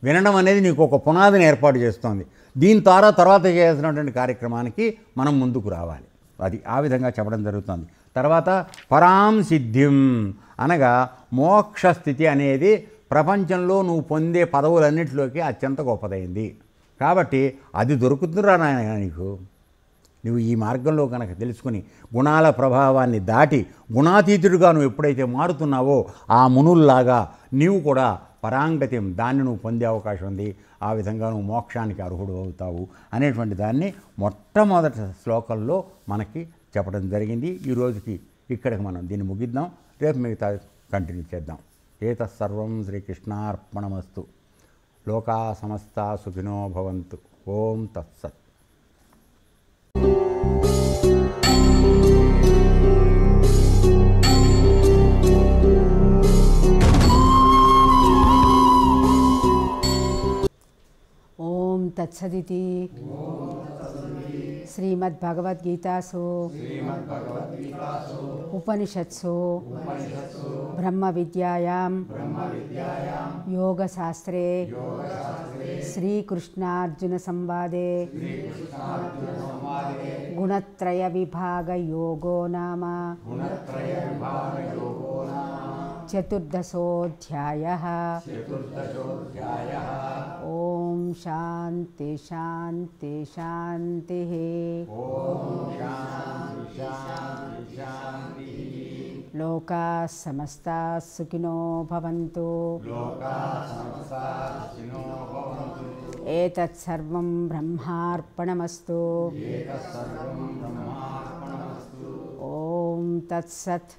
వినడం అనేది నీకు ఒక పునాదిని ఏర్పాటు చేస్తోంది. దీని ద్వారా తర్వాత చేయాల్సినటువంటి కార్యక్రమానికి మనం ముందుకు రావాలి. అది ఆ విధంగా చెప్పడం జరుగుతుంది. తర్వాత పరాం సిద్ధిం అనగా మోక్ష స్థితి అనేది ప్రపంచంలో నువ్వు పొందే పదవులన్నింటిలోకి అత్యంత గొప్పదైంది. కాబట్టి అది దొరుకుతుందిరా నాయన నీకు? నువ్వు ఈ మార్గంలో కనుక తెలుసుకుని గుణాల ప్రభావాన్ని దాటి గుణాతీతుడిగా నువ్వు ఎప్పుడైతే మారుతున్నావో ఆ మునుల్లాగా నీవు కూడా పరాంగత్యం దాన్ని నువ్వు పొందే అవకాశం ఉంది. ఆ విధంగా నువ్వు మోక్షానికి అర్హుడు అవుతావు అనేటువంటి దాన్ని మొట్టమొదటి శ్లోకంలో మనకి చెప్పడం జరిగింది. ఈ రోజుకి ఇక్కడికి మనం దీన్ని ముగిద్దాం. రేపు మిగతా కంటిన్యూ చేద్దాం. ఏతత్సర్వం శ్రీకృష్ణార్పణమస్తు. లోకా సమస్త సుఖినో భవంతు. ఓం తత్సత్. तत्सदिति। श्रीमद्भगवद्गीतासु। उपनिषत्सु। ब्रह्म विद्यायां योगशास्त्रे। श्रीकृष्णार्जुनसंवादे। गुणत्रयविभागयोगो नाम। चतुर्दशोऽध्यायः। ॐ शान्ति शान्ति शान्तिः। लोकाः समस्ताः सुखिनो भवन्तु। एतत् सर्वं ब्रह्मार्पणमस्तु। ॐ तत्सत्।